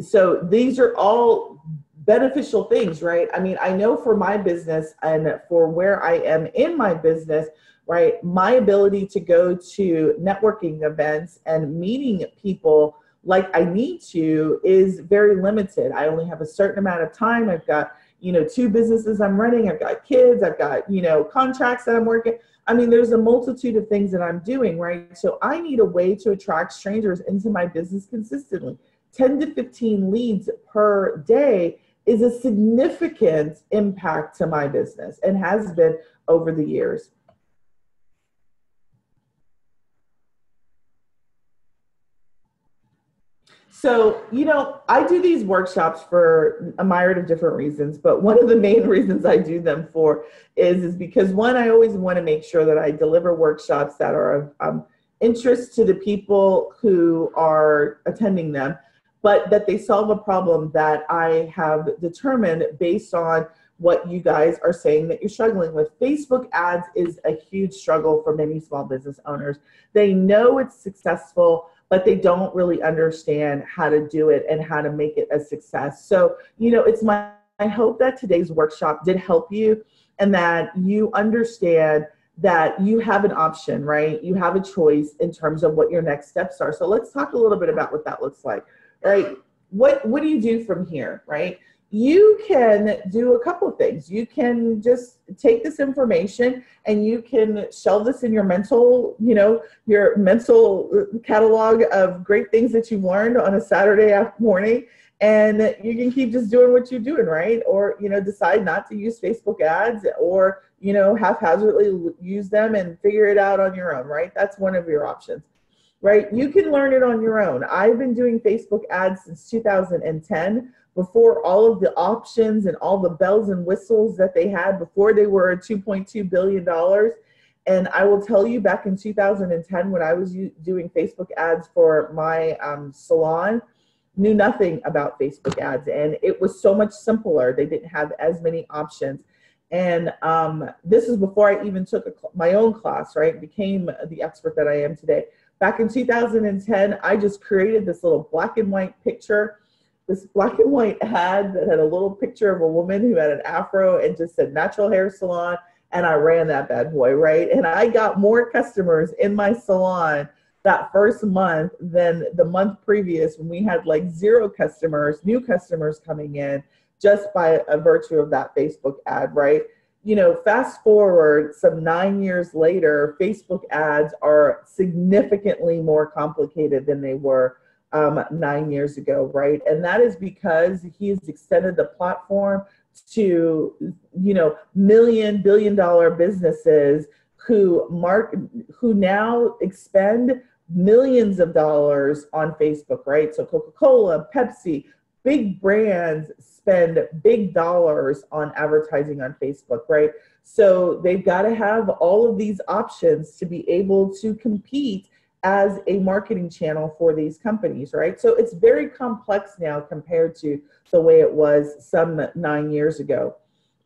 so these are all beneficial things, right? I mean, I know for my business and for where I am in my business, right, my ability to go to networking events and meeting people like I need to is very limited. I only have a certain amount of time. I've got, you know, two businesses I'm running. I've got kids. I've got, you know, contracts that I'm working. I mean, there's a multitude of things that I'm doing, right? So I need a way to attract strangers into my business consistently. 10 to 15 leads per day is a significant impact to my business and has been over the years. So, you know, I do these workshops for a myriad of different reasons, but one of the main reasons I do them for is, is because one, I always want to make sure that I deliver workshops that are of um, interest to the people who are attending them, but that they solve a problem that I have determined based on what you guys are saying that you're struggling with. Facebook ads is a huge struggle for many small business owners. They know it's successful but they don't really understand how to do it and how to make it a success. So, you know, it's my I hope that today's workshop did help you and that you understand that you have an option, right? You have a choice in terms of what your next steps are. So let's talk a little bit about what that looks like, right? What what do you do from here, right? You can do a couple of things. You can just take this information and you can shelve this in your mental, you know, your mental catalog of great things that you've learned on a Saturday morning. And you can keep just doing what you're doing, right? Or, you know, decide not to use Facebook ads or, you know, haphazardly use them and figure it out on your own, right? That's one of your options right? You can learn it on your own. I've been doing Facebook ads since 2010 before all of the options and all the bells and whistles that they had before they were $2.2 billion. And I will tell you, back in 2010, when I was doing Facebook ads for my um, salon, knew nothing about Facebook ads, and it was so much simpler. They didn't have as many options. And um, this is before I even took my own class, right? Became the expert that I am today. Back in 2010, I just created this little black and white picture this black and white ad that had a little picture of a woman who had an afro and just said natural hair salon and I ran that bad boy, right? And I got more customers in my salon that first month than the month previous when we had like zero customers, new customers coming in just by a virtue of that Facebook ad, right? You know, fast forward some nine years later, Facebook ads are significantly more complicated than they were um, nine years ago, right? And that is because he has extended the platform to, you know, million, billion dollar businesses who mark, who now expend millions of dollars on Facebook, right? So Coca-Cola, Pepsi, big brands spend big dollars on advertising on Facebook, right? So they've got to have all of these options to be able to compete as a marketing channel for these companies, right? So it's very complex now compared to the way it was some nine years ago.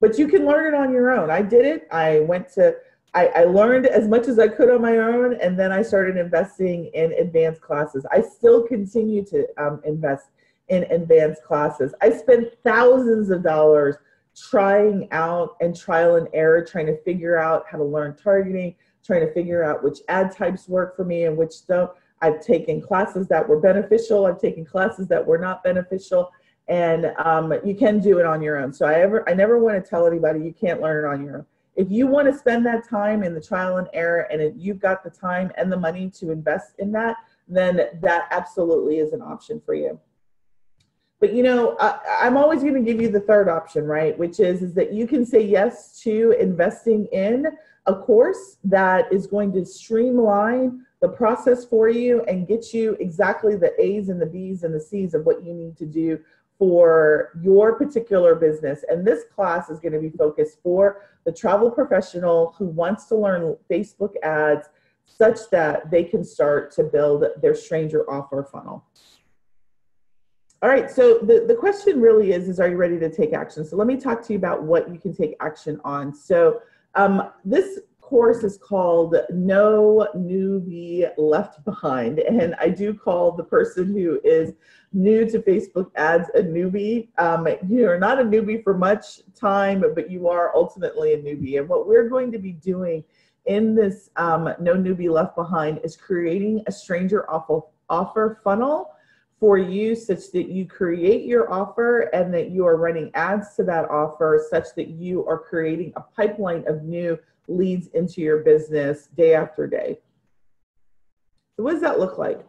But you can learn it on your own. I did it. I went to, I, I learned as much as I could on my own, and then I started investing in advanced classes. I still continue to um, invest in advanced classes. I spend thousands of dollars trying out and trial and error, trying to figure out how to learn targeting, trying to figure out which ad types work for me and which don't. I've taken classes that were beneficial. I've taken classes that were not beneficial, and um, you can do it on your own. So I ever, I never want to tell anybody you can't learn it on your own. If you want to spend that time in the trial and error, and if you've got the time and the money to invest in that, then that absolutely is an option for you. But you know, I, I'm always going to give you the third option, right? Which is is that you can say yes to investing in a course that is going to streamline the process for you and get you exactly the A's and the B's and the C's of what you need to do for your particular business. And this class is going to be focused for the travel professional who wants to learn Facebook ads such that they can start to build their stranger offer funnel. All right, so the, the question really is, is are you ready to take action? So let me talk to you about what you can take action on. So um, this course is called No Newbie Left Behind. And I do call the person who is new to Facebook ads a newbie. Um, you're not a newbie for much time, but you are ultimately a newbie. And what we're going to be doing in this um, No Newbie Left Behind is creating a stranger offer, offer funnel for you such that you create your offer and that you are running ads to that offer such that you are creating a pipeline of new leads into your business day after day. So what does that look like?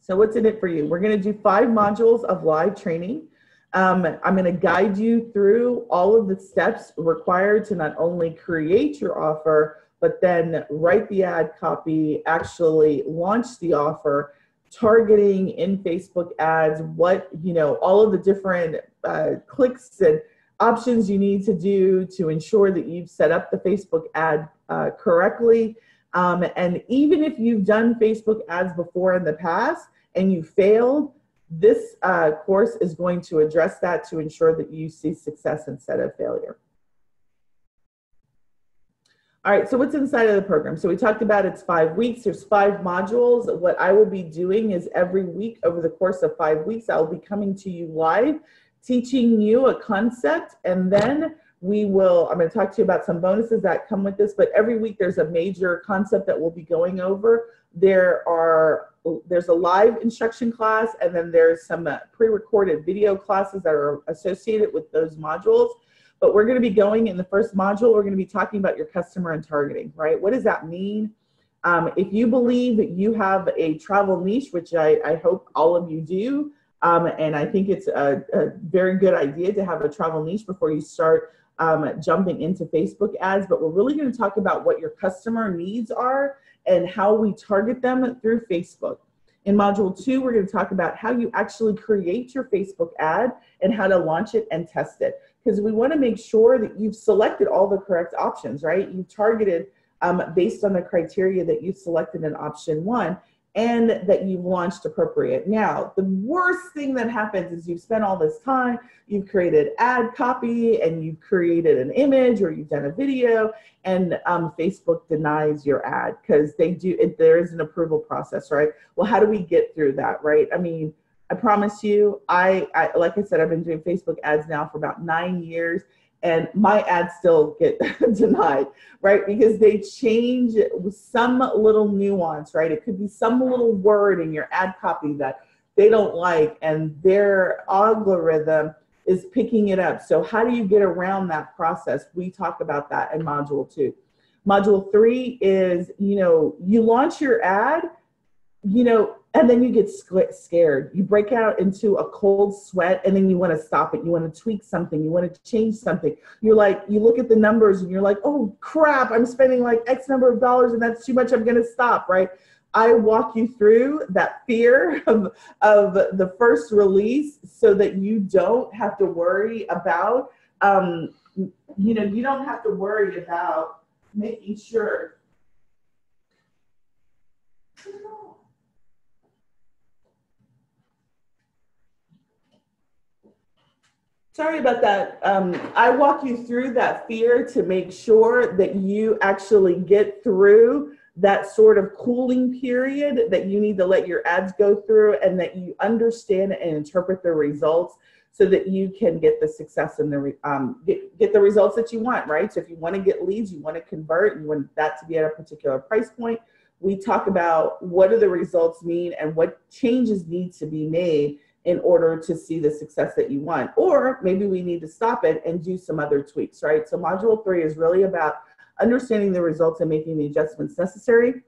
So what's in it for you? We're going to do five modules of live training. Um, I'm going to guide you through all of the steps required to not only create your offer, but then write the ad copy, actually launch the offer, targeting in Facebook ads, what, you know, all of the different uh, clicks and options you need to do to ensure that you've set up the Facebook ad uh, correctly. Um, and even if you've done Facebook ads before in the past and you failed, this uh, course is going to address that to ensure that you see success instead of failure. All right, so what's inside of the program? So we talked about it's five weeks. There's five modules. What I will be doing is every week over the course of five weeks, I'll be coming to you live, teaching you a concept, and then we will, I'm going to talk to you about some bonuses that come with this, but every week there's a major concept that we'll be going over. There are, there's a live instruction class, and then there's some uh, pre-recorded video classes that are associated with those modules. But we're going to be going in the first module, we're going to be talking about your customer and targeting, right? What does that mean? Um, if you believe that you have a travel niche, which I, I hope all of you do, um, and I think it's a, a, very good idea to have a travel niche before you start um, jumping into Facebook ads. But we're really going to talk about what your customer needs are and how we target them through Facebook. In module two, we're going to talk about how you actually create your Facebook ad and how to launch it and test it because we want to make sure that you've selected all the correct options, right? You've targeted um, based on the criteria that you selected in option one and that you've launched appropriate. Now, the worst thing that happens is you've spent all this time, you've created ad copy and you've created an image or you've done a video and um, Facebook denies your ad because they do, it, there is an approval process, right? Well, how do we get through that, right? I mean, I promise you, I, I like I said, I've been doing Facebook ads now for about nine years, and my ads still get denied, right? Because they change with some little nuance, right? It could be some little word in your ad copy that they don't like, and their algorithm is picking it up. So, how do you get around that process? We talk about that in module two. Module three is, you know, you launch your ad, you know, and then you get scared. You break out into a cold sweat and then you want to stop it. You want to tweak something. You want to change something. You're like, you look at the numbers and you're like, oh crap, I'm spending like X number of dollars and that's too much. I'm going to stop, right? I walk you through that fear of, of the first release so that you don't have to worry about, um, you know, you don't have to worry about making sure. Sorry about that. Um, I walk you through that fear to make sure that you actually get through that sort of cooling period that you need to let your ads go through and that you understand and interpret the results so that you can get the success and the um, get, get the results that you want right so if you want to get leads you want to convert you want that to be at a particular price point we talk about what do the results mean and what changes need to be made in order to see the success that you want. Or maybe we need to stop it and do some other tweaks, right? So module three is really about understanding the results and making the adjustments necessary.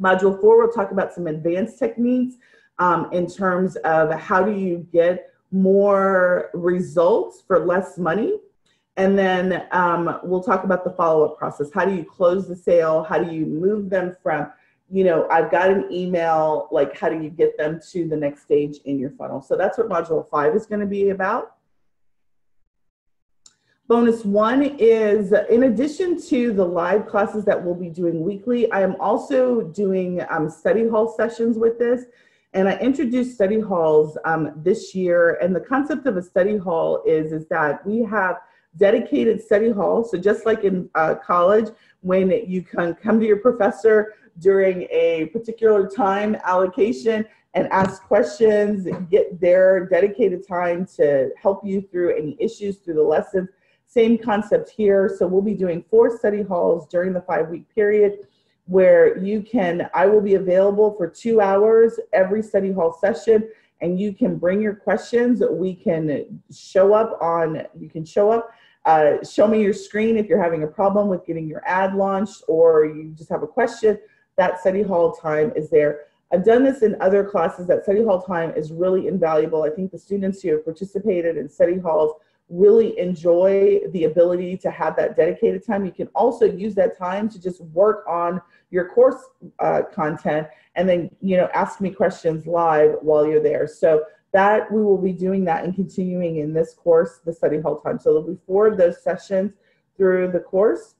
Module four, we'll talk about some advanced techniques um, in terms of how do you get more results for less money. And then um, we'll talk about the follow-up process. How do you close the sale? How do you move them from you know, I've got an email, like how do you get them to the next stage in your funnel? So that's what module five is gonna be about. Bonus one is in addition to the live classes that we'll be doing weekly, I am also doing um, study hall sessions with this. And I introduced study halls um, this year. And the concept of a study hall is, is that we have dedicated study halls. So just like in uh, college, when you can come to your professor during a particular time allocation and ask questions, get their dedicated time to help you through any issues through the lessons. Same concept here. So we'll be doing four study halls during the five week period where you can, I will be available for two hours every study hall session and you can bring your questions. We can show up on, you can show up, uh, show me your screen if you're having a problem with getting your ad launched or you just have a question. That study hall time is there. I've done this in other classes. That study hall time is really invaluable. I think the students who have participated in study halls really enjoy the ability to have that dedicated time. You can also use that time to just work on your course uh, content and then, you know, ask me questions live while you're there. So that we will be doing that and continuing in this course, the study hall time. So there'll be four of those sessions through the course.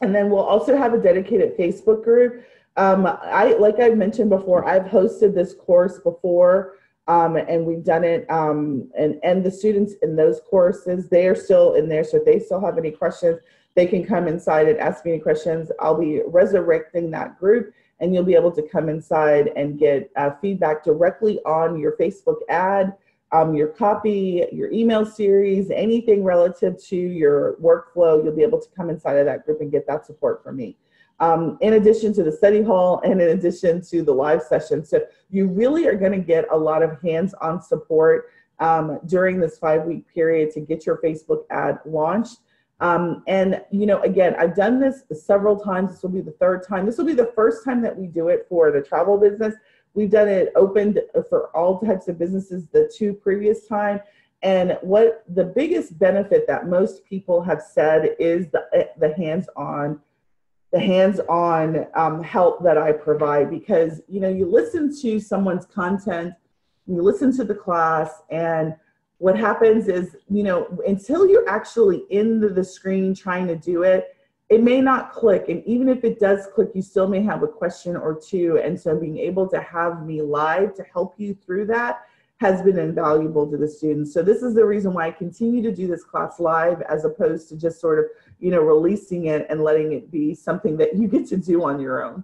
And then we'll also have a dedicated Facebook group. Um, I, like I mentioned before, I've hosted this course before um, and we've done it. Um, and and the students in those courses, they are still in there. So if they still have any questions, they can come inside and ask me any questions. I'll be resurrecting that group, and you'll be able to come inside and get uh, feedback directly on your Facebook ad. Um, your copy, your email series, anything relative to your workflow, you'll be able to come inside of that group and get that support from me um, in addition to the study hall and in addition to the live session. So you really are going to get a lot of hands-on support um, during this five-week period to get your Facebook ad launched. Um, and you know, again, I've done this several times. This will be the third time. This will be the first time that we do it for the travel business. We've done it opened for all types of businesses the two previous time. And what the biggest benefit that most people have said is the, the hands-on the hands-on um, help that I provide because you know you listen to someone's content, you listen to the class, and what happens is you know until you're actually in the, the screen trying to do it, it may not click, and even if it does click, you still may have a question or two, and so being able to have me live to help you through that has been invaluable to the students. So this is the reason why I continue to do this class live as opposed to just sort of, you know, releasing it and letting it be something that you get to do on your own.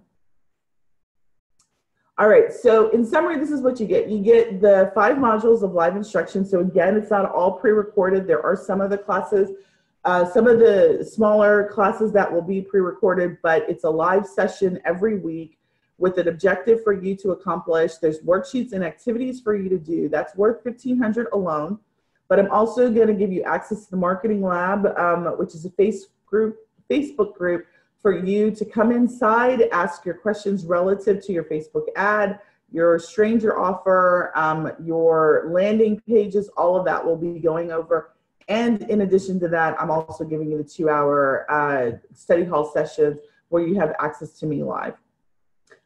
All right, so in summary, this is what you get. You get the five modules of live instruction. So again, it's not all pre-recorded. There are some of the classes, uh, some of the smaller classes that will be pre-recorded, but it's a live session every week with an objective for you to accomplish. There's worksheets and activities for you to do. That's worth 1500 alone. But I'm also going to give you access to the Marketing Lab, um, which is a face group, Facebook group for you to come inside, ask your questions relative to your Facebook ad, your stranger offer, um, your landing pages, all of that will be going over. And in addition to that, I'm also giving you the two hour uh, study hall sessions where you have access to me live.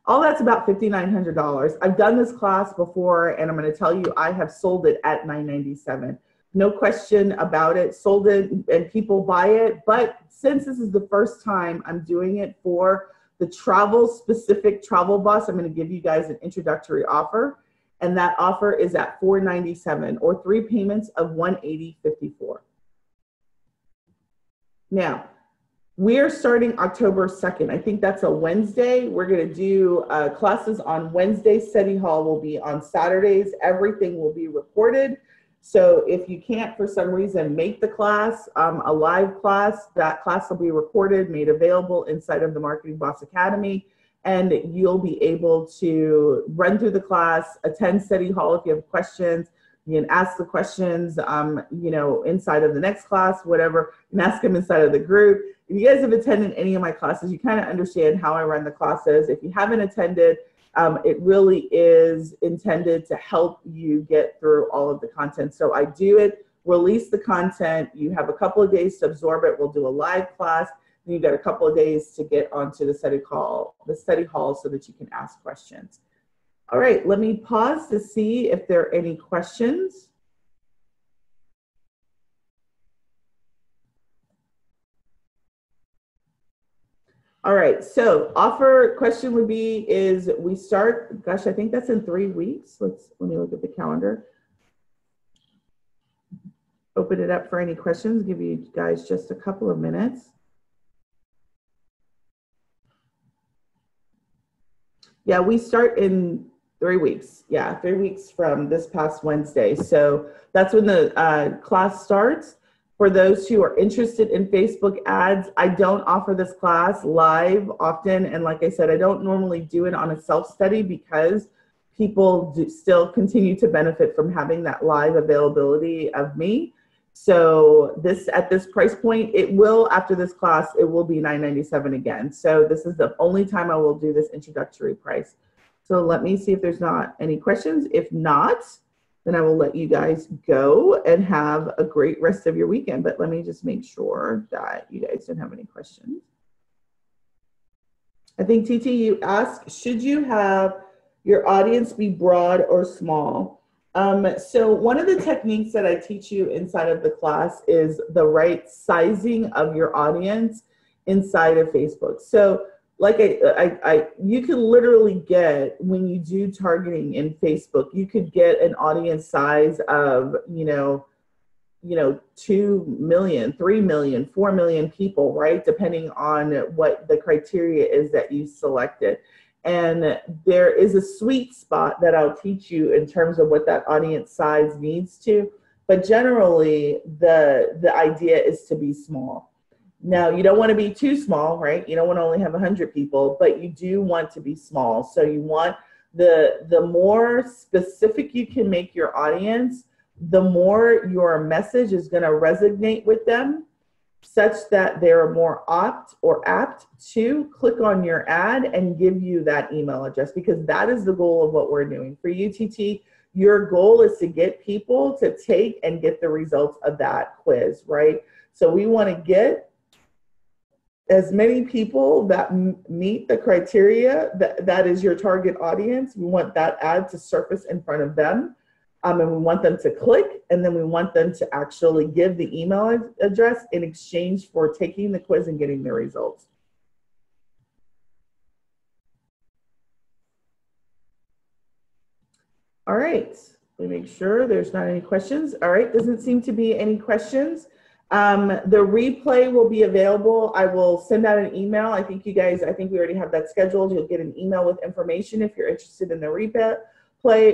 All that's about $5,900. I've done this class before and I'm going to tell you I have sold it at 997. No question about it. Sold it and people buy it. But since this is the first time I'm doing it for the travel specific travel bus, I'm going to give you guys an introductory offer. And that offer is at 497 or three payments of $180.54. Now, we're starting October 2nd. I think that's a Wednesday. We're going to do uh, classes on Wednesday. Study hall will be on Saturdays. Everything will be recorded. So if you can't, for some reason, make the class, um, a live class, that class will be recorded, made available inside of the Marketing Boss Academy. And you'll be able to run through the class, attend study hall if you have questions. You can ask the questions, um, you know, inside of the next class, whatever. Can ask them inside of the group if you guys have attended any of my classes, you kind of understand how I run the classes. If you haven't attended, um, it really is intended to help you get through all of the content. So I do it, release the content. You have a couple of days to absorb it. We'll do a live class. You got a couple of days to get onto the study hall, the study hall, so that you can ask questions. All right, let me pause to see if there are any questions. All right, so offer question would be is we start, gosh, I think that's in three weeks. Let's, let me look at the calendar. Open it up for any questions, give you guys just a couple of minutes. Yeah, we start in three weeks. Yeah, three weeks from this past Wednesday. So that's when the uh, class starts for those who are interested in Facebook ads, I don't offer this class live often. And like I said, I don't normally do it on a self study because people do still continue to benefit from having that live availability of me. So this at this price point, it will after this class, it will be 997 again. So this is the only time I will do this introductory price. So let me see if there's not any questions. If not, then I will let you guys go and have a great rest of your weekend. But let me just make sure that you guys don't have any questions. I think TT, you asked, should you have your audience be broad or small? Um, so one of the techniques that I teach you inside of the class is the right sizing of your audience inside of Facebook. So like I, I, I, you can literally get when you do targeting in Facebook, you could get an audience size of, you know, you know, 2 million, 3 million, 4 million people, right? Depending on what the criteria is that you selected. And there is a sweet spot that I'll teach you in terms of what that audience size needs to. But generally, the the idea is to be small now, you don't want to be too small, right? You don't want to only have 100 people, but you do want to be small. So you want the the more specific you can make your audience, the more your message is going to resonate with them such that they're more opt or apt to click on your ad and give you that email address because that is the goal of what we're doing. For UTT, your goal is to get people to take and get the results of that quiz, right? So we want to get as many people that meet the criteria that, that is your target audience we want that ad to surface in front of them um, and we want them to click and then we want them to actually give the email address in exchange for taking the quiz and getting the results all right we make sure there's not any questions all right doesn't seem to be any questions um, the replay will be available. I will send out an email. I think you guys, I think we already have that scheduled. You'll get an email with information if you're interested in the replay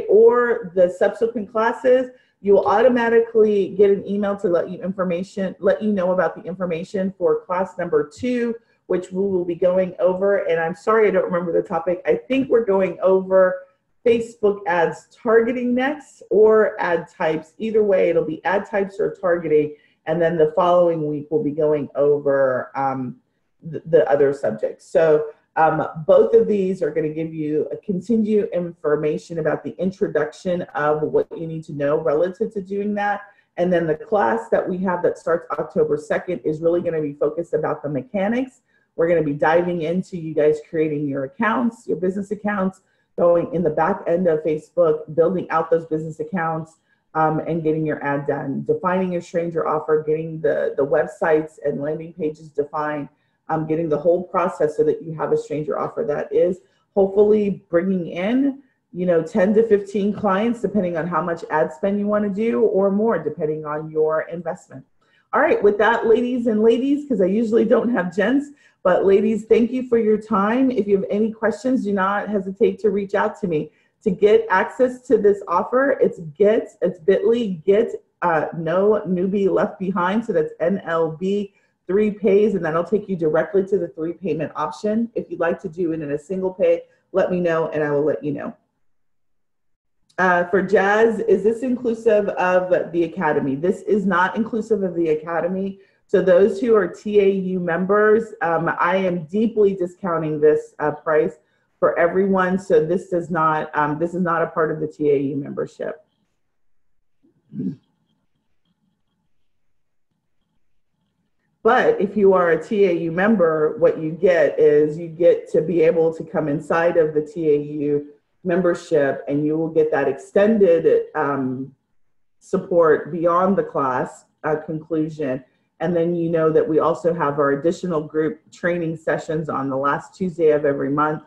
or the subsequent classes. You will automatically get an email to let you information, let you know about the information for class number two, which we will be going over. And I'm sorry I don't remember the topic. I think we're going over Facebook ads targeting next or ad types. Either way, it'll be ad types or targeting and then the following week, we'll be going over um, the, the, other subjects. So um, both of these are going to give you a continued information about the introduction of what you need to know relative to doing that. And then the class that we have that starts October 2nd is really going to be focused about the mechanics. We're going to be diving into you guys creating your accounts, your business accounts, going in the back end of Facebook, building out those business accounts, um, and getting your ad done, defining your stranger offer, getting the, the websites and landing pages defined, um, getting the whole process so that you have a stranger offer that is hopefully bringing in you know 10 to 15 clients depending on how much ad spend you want to do or more depending on your investment all right with that ladies and ladies because i usually don't have gents but ladies thank you for your time if you have any questions do not hesitate to reach out to me to get access to this offer, it's get, it's bit.ly, get uh, no newbie left behind. So that's NLB three pays, and that'll take you directly to the three payment option. If you'd like to do it in a single pay, let me know and I will let you know. Uh, for Jazz, is this inclusive of the Academy? This is not inclusive of the Academy. So those who are TAU members, um, I am deeply discounting this uh, price for everyone. So this does not, um, this is not a part of the TAU membership. But if you are a TAU member, what you get is you get to be able to come inside of the TAU membership and you will get that extended um, support beyond the class uh, conclusion And then you know that we also have our additional group training sessions on the last Tuesday of every month.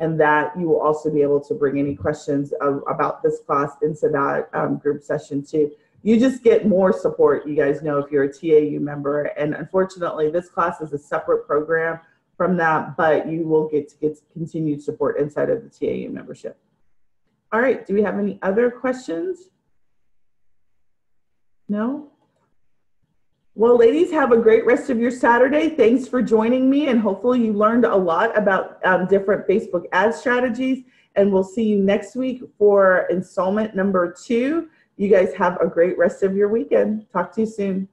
And that you will also be able to bring any questions of, about this class into that um, group session too. You just get more support, you guys know, if you're a TAU member. And unfortunately, this class is a separate program from that, but you will get to get continued support inside of the TAU membership. All right, do we have any other questions? No? Well, ladies, have a great rest of your Saturday. Thanks for joining me, and hopefully you learned a lot about um, different Facebook ad strategies. And we'll see you next week for installment number two. You guys have a great rest of your weekend. Talk to you soon.